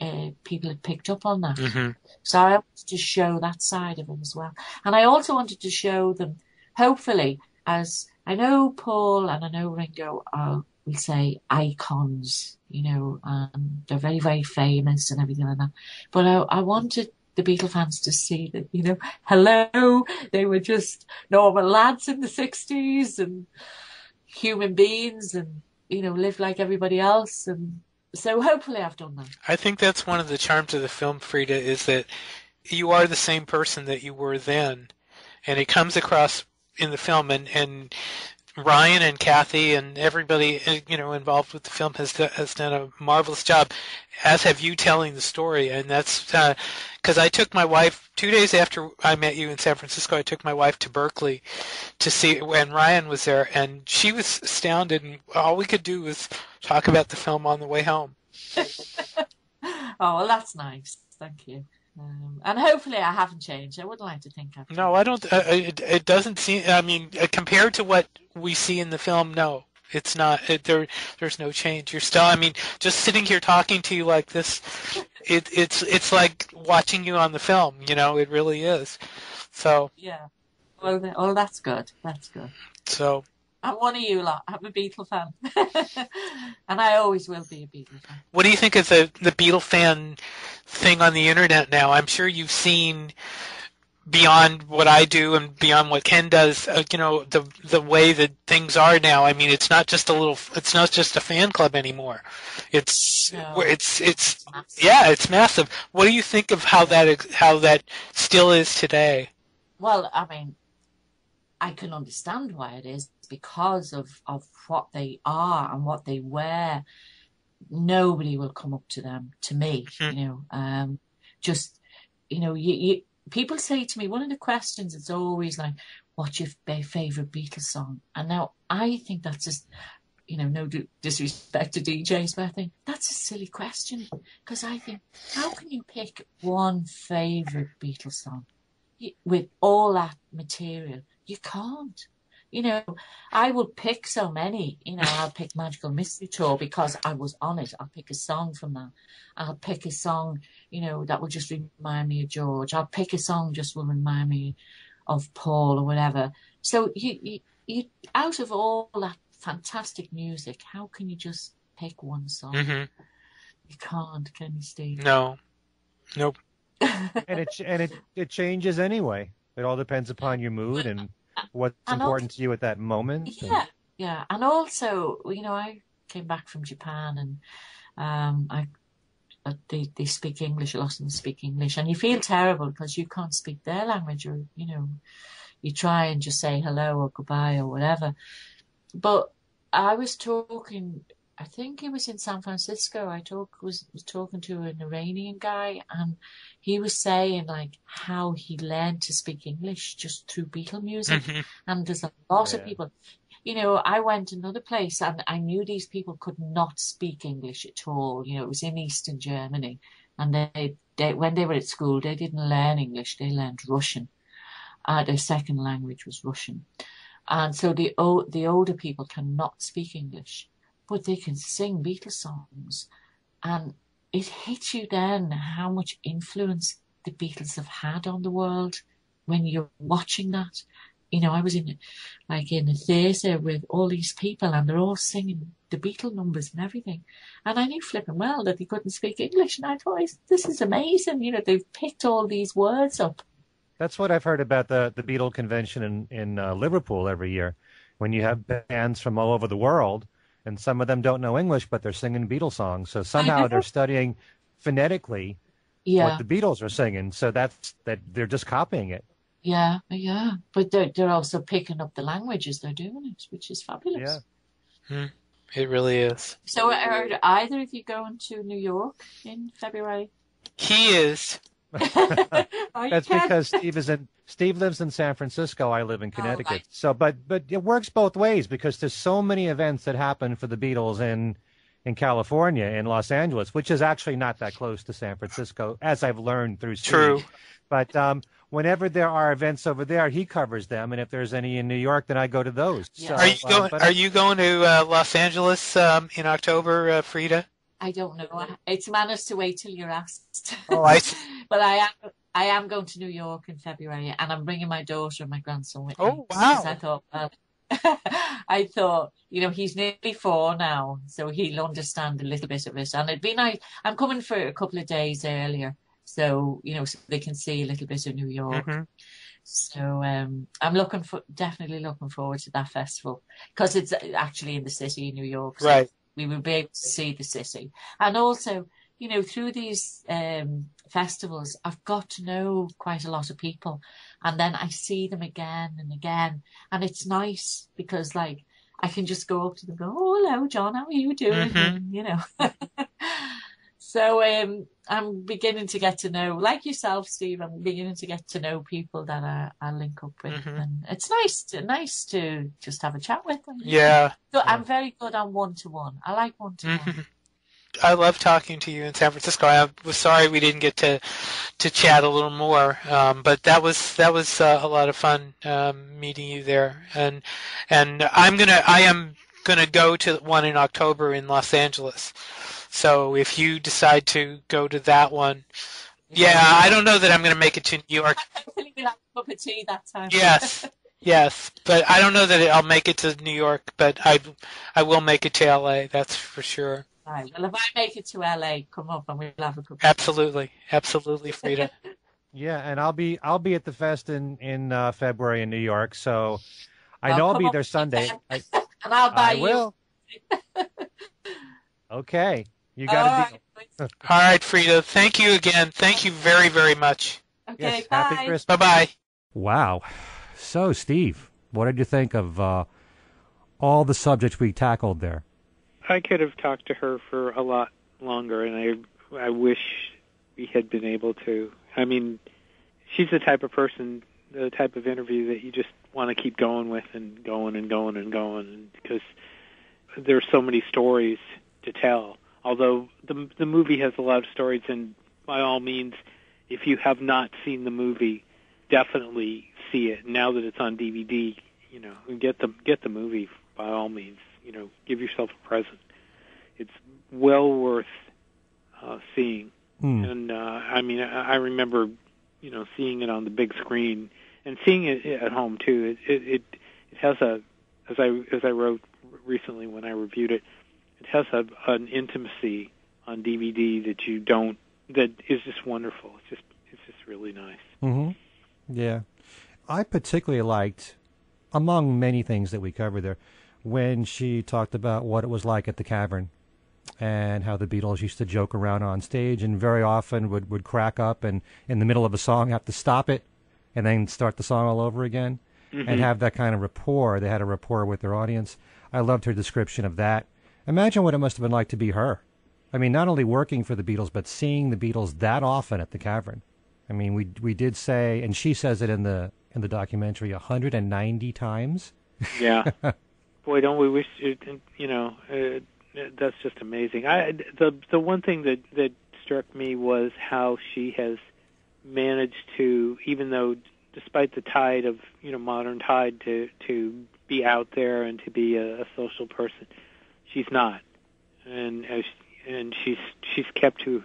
uh, people had picked up on that. Mm-hmm. So I wanted to show that side of them as well. And I also wanted to show them, hopefully, as I know Paul and I know Ringo are we say icons, you know, and they're very, very famous and everything like that. But I, I wanted the Beatle fans to see that, you know, hello, they were just normal lads in the 60s and human beings and, you know, lived like everybody else. And so hopefully I've done that. I think that's one of the charms of the film, Freda, is that you are the same person that you were then. And it comes across in the film and, and Ryan and Kathy and everybody uh, you know involved with the film has has done a marvelous job, as have you telling the story, and that's because uh, I took my wife two days after I met you in San Francisco. I took my wife to Berkeley to see when Ryan was there, and she was astounded, and all we could do was talk about the film on the way home. oh, well, that's nice. Thank you. Um, and hopefully I haven't changed. I wouldn't like to think I've. No, I don't. Uh, it, it doesn't seem. I mean, uh, compared to what we see in the film, no, it's not. It, there, there's no change. You're still. I mean, just sitting here talking to you like this, it, it's it's like watching you on the film. You know, it really is. So. Yeah. Well, oh, that's good. That's good. So. I'm one of you lot. I'm a Beatle fan, and I always will be a Beatle fan. What do you think of the the Beatle fan thing on the internet now? I'm sure you've seen beyond what I do and beyond what Ken does. Uh, you know the the way that things are now. I mean, it's not just a little. It's not just a fan club anymore. It's no, it's it's, it's yeah, it's massive. What do you think of how that how that still is today? Well, I mean, I can understand why it is because of, of what they are and what they wear. Nobody will come up to them, to me, mm-hmm. you know. Um, just, you know, you, you, people say to me, one of the questions it's always like, what's your favourite Beatles song? And now I think that's just, you know, no disrespect to DJs, but I think that's a silly question because I think, how can you pick one favourite Beatles song with all that material? You can't. You know, I would pick so many. You know, I'll pick Magical Mystery Tour because I was on it. I'll pick a song from that. I'll pick a song, you know, that will just remind me of George. I'll pick a song just will remind me of Paul or whatever. So you, you, you out of all that fantastic music, how can you just pick one song? Mm-hmm. You can't, can you, Steve? No, nope. and it and it it changes anyway. It all depends upon your mood and what's and important also, to you at that moment. Yeah, and... yeah, and also, you know, I came back from Japan and um, I uh, they they speak English. A lot of them speak English, and you feel terrible because you can't speak their language, or you know, you try and just say hello or goodbye or whatever. But I was talking. I think it was in San Francisco. I talk was, was talking to an Iranian guy, and he was saying like how he learned to speak English just through Beatle music. Mm-hmm. And there's a lot yeah. of people. you know, I went another place and I knew these people could not speak English at all. You know, it was in Eastern Germany, and they, they when they were at school, they didn't learn English; they learned Russian. Uh, their second language was Russian, and so the the older people cannot speak English, but they can sing Beatles songs, and it hits you then how much influence the Beatles have had on the world when you're watching that. You know, I was in like in a theatre with all these people and they're all singing the Beatle numbers and everything. And I knew flipping well that they couldn't speak English and I thought this is amazing. You know, they've picked all these words up. That's what I've heard about the, the Beatle convention in, in uh, Liverpool every year. When you have bands from all over the world and some of them don't know English, but they're singing Beatles songs. So somehow they're studying phonetically yeah. what the Beatles are singing. So that's that they're just copying it. Yeah, yeah, but they're they're also picking up the languages they're doing it, which is fabulous. Yeah, hmm. it really is. So, are either of you going to New York in February? He is. That's because Steve is in. Steve lives in San Francisco. I live in oh, Connecticut. Oh, right. So, but but it works both ways because there's so many events that happen for the Beatles in in California, in Los Angeles, which is actually not that close to San Francisco, as I've learned through. Steve. True. But um, whenever there are events over there, he covers them, and if there's any in New York, then I go to those. Yeah. So, are you going? Uh, are you going to uh, Los Angeles um, in October, uh, Freda? I don't know. It's manners to wait till you're asked. All right. But I am. I am going to New York in February, and I'm bringing my daughter and my grandson with me. Oh wow! I thought, well, I thought, you know, he's nearly four now, so he'll understand a little bit of it. And it'd be nice. I'm coming for a couple of days earlier, so you know, so they can see a little bit of New York. Mm-hmm. So um, I'm looking for definitely looking forward to that festival because it's actually in the city New York. So right. We will be able to see the city, and also, you know, through these um, festivals, I've got to know quite a lot of people, and then I see them again and again, and it's nice because like I can just go up to them, and go, "Oh, hello, John, how are you doing?" Mm-hmm. And, you know. So um, I'm beginning to get to know, like yourself, Steve. I'm beginning to get to know people that I, I link up with, mm-hmm. and it's nice, to, nice to just have a chat with them. Yeah. So I'm very good on one to one. I like one to one. I love talking to you in San Francisco. I was sorry we didn't get to to chat a little more, um, but that was that was uh, a lot of fun um, meeting you there. And and I'm gonna I am gonna go to one in October in Los Angeles. So if you decide to go to that one, yeah, I don't know that I'm going to make it to New York. cup of tea that time. yes, yes, but I don't know that I'll make it to New York, but I, I will make it to LA. That's for sure. Right. Well, if I make it to LA, come up and we'll have a cup. Absolutely, absolutely, Freda. yeah, and I'll be I'll be at the fest in in uh, February in New York, so I well, know I'll be there Sunday. I, and I'll buy I you. will. okay. You got a deal. All right, Freda. Thank you again. Thank you very, very much. Okay, yes, bye. Happy Christmas. Bye bye. Wow. So, Steve, what did you think of uh, all the subjects we tackled there? I could have talked to her for a lot longer, and I I wish we had been able to. I mean, she's the type of person, the type of interview that you just want to keep going with and going and going and going because there's so many stories to tell although the the movie has a lot of stories, and by all means, if you have not seen the movie, definitely see it. Now that it's on DVD, you know, get the get the movie by all means. You know, give yourself a present. It's well worth uh, seeing. Mm. And uh, I mean, I, I remember, you know, seeing it on the big screen and seeing it at home too. It it it, it has a as I as I wrote recently when I reviewed it it has a, an intimacy on DVD that you don't that is just wonderful. It's just it's just really nice. Mm-hmm. Yeah, I particularly liked, among many things that we covered there, when she talked about what it was like at the Cavern, and how the Beatles used to joke around on stage, and very often would would crack up and in the middle of a song have to stop it, and then start the song all over again, mm-hmm. and have that kind of rapport. They had a rapport with their audience. I loved her description of that Imagine what it must have been like to be her. I mean, not only working for the Beatles, but seeing the Beatles that often at the Cavern. I mean, we we did say, and she says it in the in the documentary, 190 times. Yeah. boy, don't we wish it, you know uh, that's just amazing. I the the one thing that that struck me was how she has managed to, even though despite the tide of you know modern tide to to be out there and to be a, a social person, she's not, and as and she's she's kept to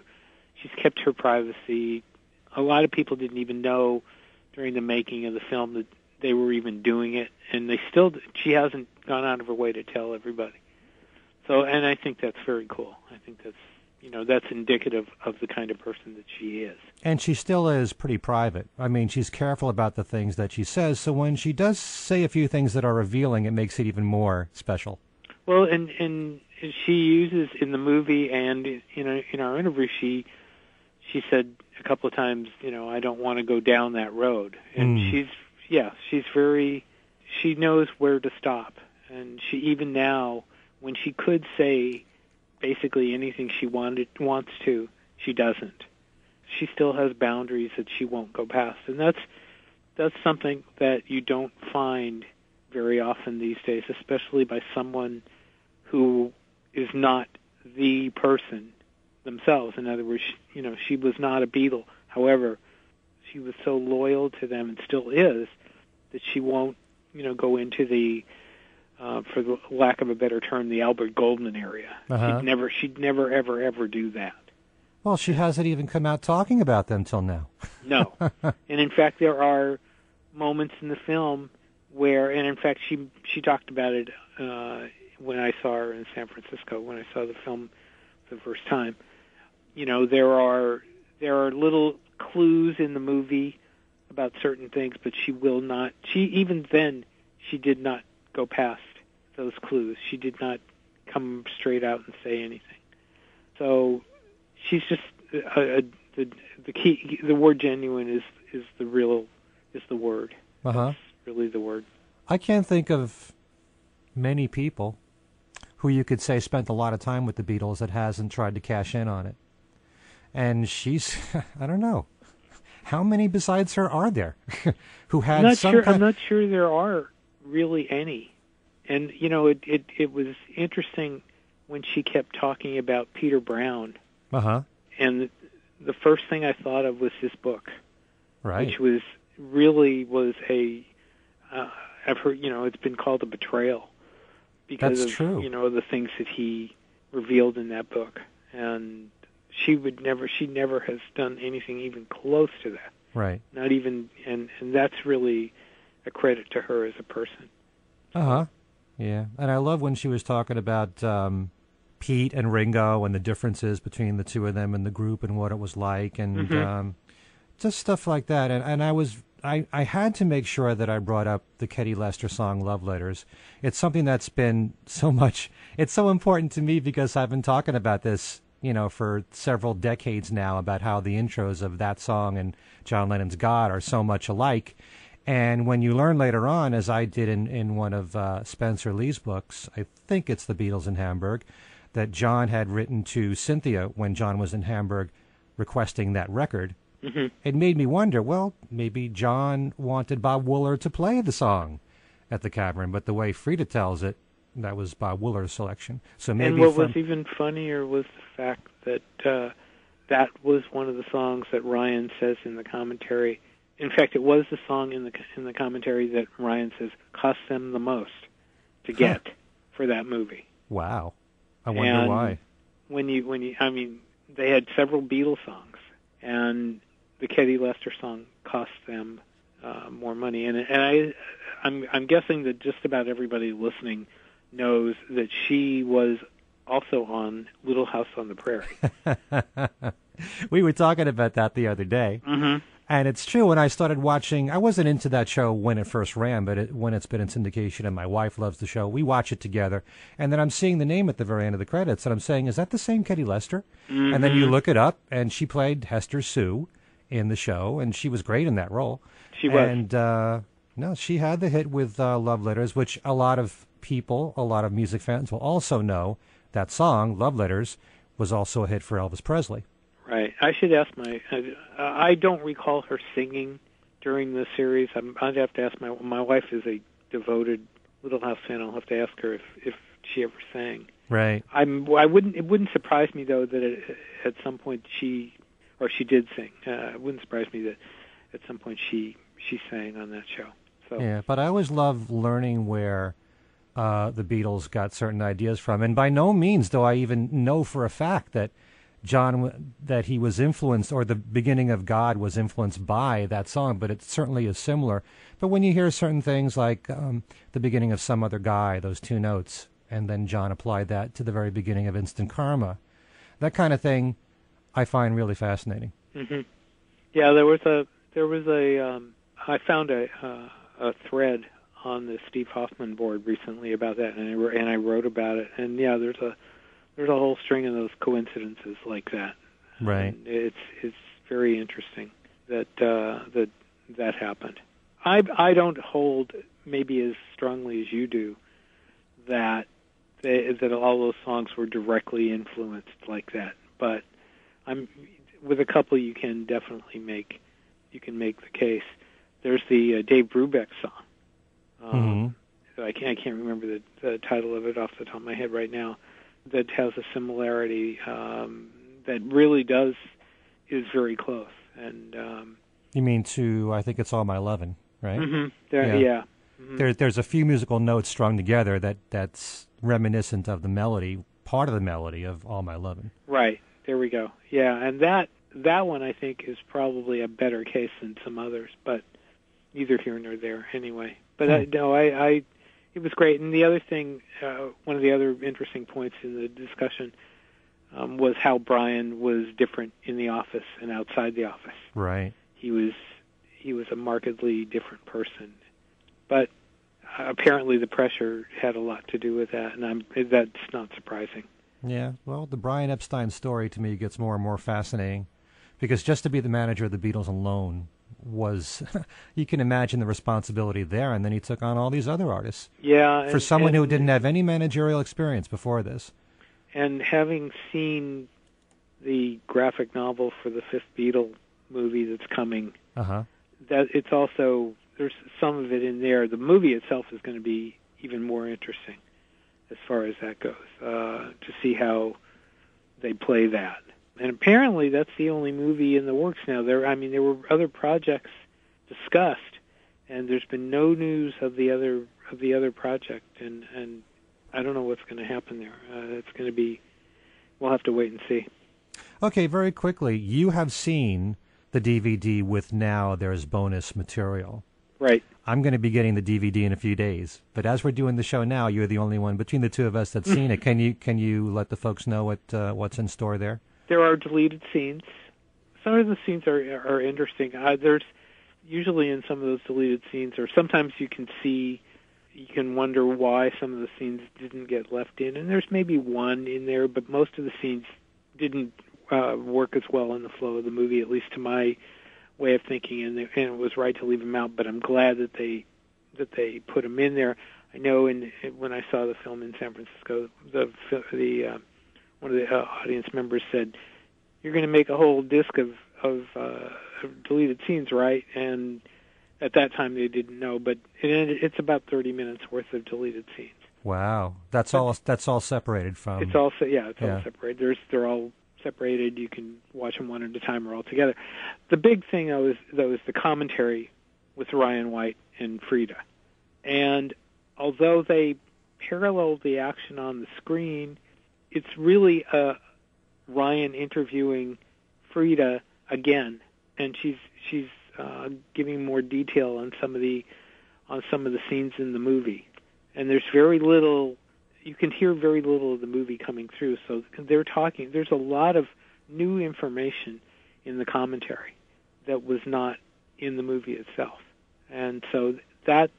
she's kept her privacy. A lot of people didn't even know during the making of the film that they were even doing it, and they still she hasn't gone out of her way to tell everybody. So, and I think that's very cool. I think that's you know that's indicative of the kind of person that she is. And she still is pretty private. I mean, she's careful about the things that she says. So when she does say a few things that are revealing, it makes it even more special. Well, and and she uses in the movie and in a, in our interview, she she said a couple of times, you know, I don't want to go down that road, and mm. she's yeah, she's very she knows where to stop, and she even now when she could say basically anything she wanted wants to, she doesn't. She still has boundaries that she won't go past, and that's that's something that you don't find very often these days, especially by someone who is not the person themselves. In other words, you know, she was not a Beatle. However, she was so loyal to them and still is that she won't, you know, go into the uh, for the lack of a better term, the Albert Goldman area. Uh-huh. She'd never, she'd never, ever, ever do that. Well, she hasn't even come out talking about them till now. no, and in fact, there are moments in the film where, and in fact, she she talked about it uh, when I saw her in San Francisco when I saw the film the first time. You know, there are there are little clues in the movie about certain things, but she will not. She even then she did not go past those clues. She did not come straight out and say anything. So she's just a, a, the the key. The word genuine is is the real is the word. Uh huh. Really, the word. I can't think of many people who you could say spent a lot of time with the Beatles that hasn't tried to cash in on it. And she's, I don't know, how many besides her are there who had not some sure, kind... I'm not sure there are really any. And you know, it it it was interesting when she kept talking about Peter Brown. Uh huh. And the first thing I thought of was his book, right? Which was really was a. Uh, I've heard you know it's been called a betrayal because That's of true. you know the things that he revealed in that book, and she would never she never has done anything even close to that. Right. Not even and and that's really a credit to her as a person. Uh huh. Yeah, and I love when she was talking about um, Pete and Ringo and the differences between the two of them and the group and what it was like and mm-hmm. um, just stuff like that. And and I was I, I had to make sure that I brought up the Ketty Lester song Love Letters. It's something that's been so much it's so important to me because I've been talking about this, you know, for several decades now about how the intros of that song and John Lennon's God are so much alike. And when you learn later on, as I did in, in one of uh, Spencer Leigh's books, I think it's The Beatles in Hamburg, that John had written to Cynthia when John was in Hamburg requesting that record. Mm-hmm. It made me wonder well, maybe John wanted Bob Wooler to play the song at the Cavern, but the way Freda tells it, that was Bob Wooler's selection. So maybe and what from... was even funnier was the fact that uh, that was one of the songs that Ryan says in the commentary in fact, it was the song in the in the commentary that Ryan says cost them the most to get huh. for that movie. Wow, I wonder and why. When you when you, I mean, they had several Beatles songs, and the Ketty Lester song cost them uh, more money. And and I, I'm I'm guessing that just about everybody listening knows that she was also on Little House on the Prairie. we were talking about that the other day. Mm-hmm. And it's true. When I started watching, I wasn't into that show when it first ran, but it, when it's been in syndication, and my wife loves the show, we watch it together. And then I'm seeing the name at the very end of the credits, and I'm saying, "Is that the same Ketty Lester?" Mm-hmm. And then you look it up, and she played Hester Sue in the show, and she was great in that role. She was. And uh, no, she had the hit with uh, "Love Letters," which a lot of people, a lot of music fans will also know that song, "Love Letters," was also a hit for Elvis Presley. Right. I should ask my. I don't recall her singing during the series. I'm, I'd have to ask my. My wife is a devoted Little House fan. I'll have to ask her if if she ever sang. Right. I'm. I wouldn't. It wouldn't surprise me though that it, at some point she, or she did sing. Uh, it wouldn't surprise me that at some point she she sang on that show. So Yeah, but I always love learning where uh, the Beatles got certain ideas from, and by no means do I even know for a fact that John that he was influenced or the beginning of God was influenced by that song, but it certainly is similar. But when you hear certain things like um, the beginning of some other guy, those two notes, and then John applied that to the very beginning of Instant Karma, that kind of thing, I find really fascinating. hmm Yeah, there was a there was a um, I found a uh, a thread on the Steve Hoffman board recently about that, and I and I wrote about it. And yeah, there's a there's a whole string of those coincidences like that. Right. And it's it's very interesting that uh, that that happened. I I don't hold maybe as strongly as you do that they, that all those songs were directly influenced like that, but I'm with a couple you can definitely make you can make the case. There's the uh, Dave Brubeck song. Um, Mhm. I can't I can't remember the, the title of it off the top of my head right now. That has a similarity um, that really does is very close. And um, You mean to, I think it's All My Lovin', right? mhm, there, Yeah. yeah, Mhm. There, there's a few musical notes strung together that that's reminiscent of the melody, part of the melody of All My Lovin'. right there we go. Yeah, and that that one I think is probably a better case than some others, but neither here nor there anyway. But I, Hmm. no, I, I it was great. And the other thing, uh, one of the other interesting points in the discussion um, was how Brian was different in the office and outside the office. Right. He was he was a markedly different person, but uh, apparently the pressure had a lot to do with that, and I'm that's not surprising. Yeah. Well, the Brian Epstein story to me gets more and more fascinating because just to be the manager of the Beatles alone was, you can imagine the responsibility there, and then he took on all these other artists. Yeah, For and- someone who didn't have any managerial experience before this. and having seen the graphic novel for the fifth Beatle movie that's coming, Uh huh. that it's also there's some of it in there. The movie itself is going to be even more interesting as far as that goes uh, to see how they play that. And apparently, that's the only movie in the works now. There, I mean, there were other projects discussed, and there's been no news of the other of the other project, and and I don't know what's going to happen there. Uh, it's going to be, we'll have to wait and see. Okay, very quickly, you have seen the DVD with now there's bonus material. Right. I'm going to be getting the DVD in a few days, but as we're doing the show now, you're the only one between the two of us that's seen it. Can you can you let the folks know what uh, what's in store there? There are deleted scenes. Some of the scenes are are interesting. Uh, there's usually in some of those deleted scenes, or sometimes you can see, you can wonder why some of the scenes didn't get left in, and there's maybe one in there, but most of the scenes didn't uh, work as well in the flow of the movie, at least to my way of thinking, and, they, and it was right to leave them out. But I'm glad that they that they put them in there. I know in when I saw the film in San Francisco, the the uh, one of the uh, audience members said, "You're going to make a whole disc of of, uh, of deleted scenes, right?" And at that time they didn't know, but it, it's about 30 minutes worth of deleted scenes. Wow, that's all that's all separated from. It's all yeah, it's yeah. all separated. There's they're all separated. You can watch them one at a time or all together. The big thing though is though is the commentary with Ryan White and Freda, and although they parallel the action on the screen, it's really uh, Ryan interviewing Freda again, and she's she's uh, giving more detail on some of the on some of the scenes in the movie, and there's very little. You can hear very little of the movie coming through, so they're talking. There's a lot of new information in the commentary that was not in the movie itself, and so that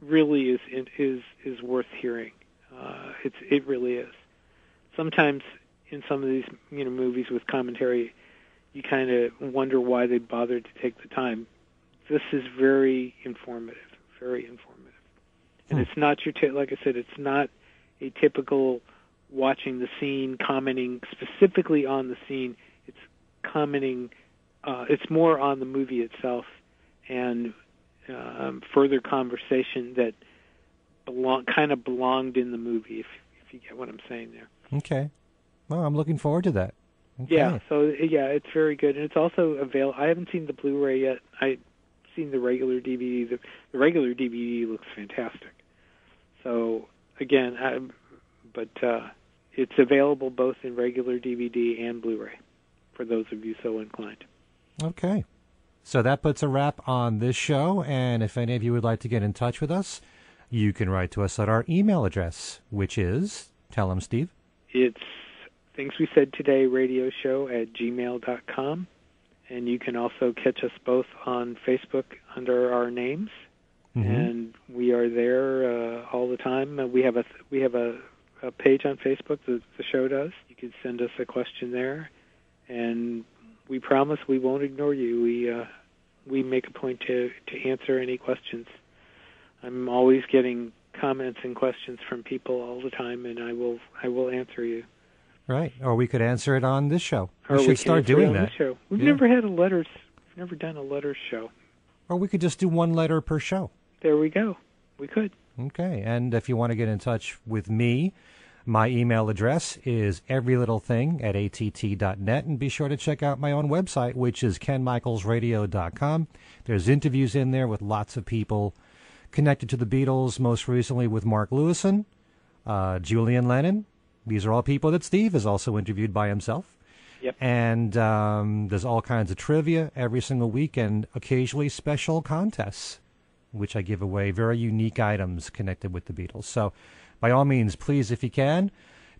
really is is is worth hearing. Uh, it's it really is. Sometimes in some of these you know movies with commentary, you kind of wonder why they bothered to take the time. This is very informative, very informative, and Hmm. it's not your t- like I said, it's not a typical watching the scene, commenting specifically on the scene. It's commenting. Uh, it's more on the movie itself and um, further conversation that belong kind of belonged in the movie. If if you get what I'm saying there. Okay. Well, I'm looking forward to that. Okay. Yeah. So yeah, it's very good, and it's also available. I haven't seen the Blu-ray yet. I've seen the regular DVD. The, the regular DVD looks fantastic. So again, I, but uh, it's available both in regular DVD and Blu-ray for those of you so inclined. Okay. So that puts a wrap on this show. And if any of you would like to get in touch with us, you can write to us at our email address, which is, tell them, Steve. It's things we said today radio show at gmail.com. And you can also catch us both on Facebook under our names. Mhm. And we are there uh, all the time. Uh, we have a we have a, a page on Facebook that the show does. You can send us a question there, and we promise we won't ignore you. We uh, we make a point to to answer any questions. I'm always getting comments and questions from people all the time, and I will I will answer you. Right. Or we could answer it on this show. Or we should can start doing that. show. We've Yeah. never had a letters. We've never done a letters show. Or we could just do one letter per show. There we go. We could. Okay. And if you want to get in touch with me, my email address is everylittlething at att.net. And be sure to check out my own website, which is kenmichaelsradio.com. There's interviews in there with lots of people connected to the Beatles, most recently with Mark Lewisohn, uh, Julian Lennon. These are all people that Steve has also interviewed by himself. Yep. And um, there's all kinds of trivia every single week and occasionally special contests, which I give away very unique items connected with the Beatles. So, by all means, please, if you can,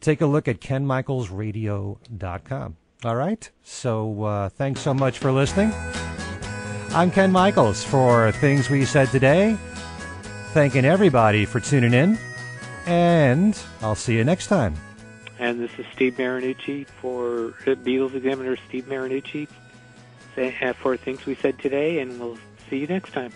take a look at kenmichaelsradio.com. All right? So, uh, thanks so much for listening. I'm Ken Michaels for Things We Said Today. Thanking everybody for tuning in. And I'll see you next time. And this is Steve Marinucci for Beatles Examiner Steve Marinucci uh, for Things We Said Today, and we'll see you next time.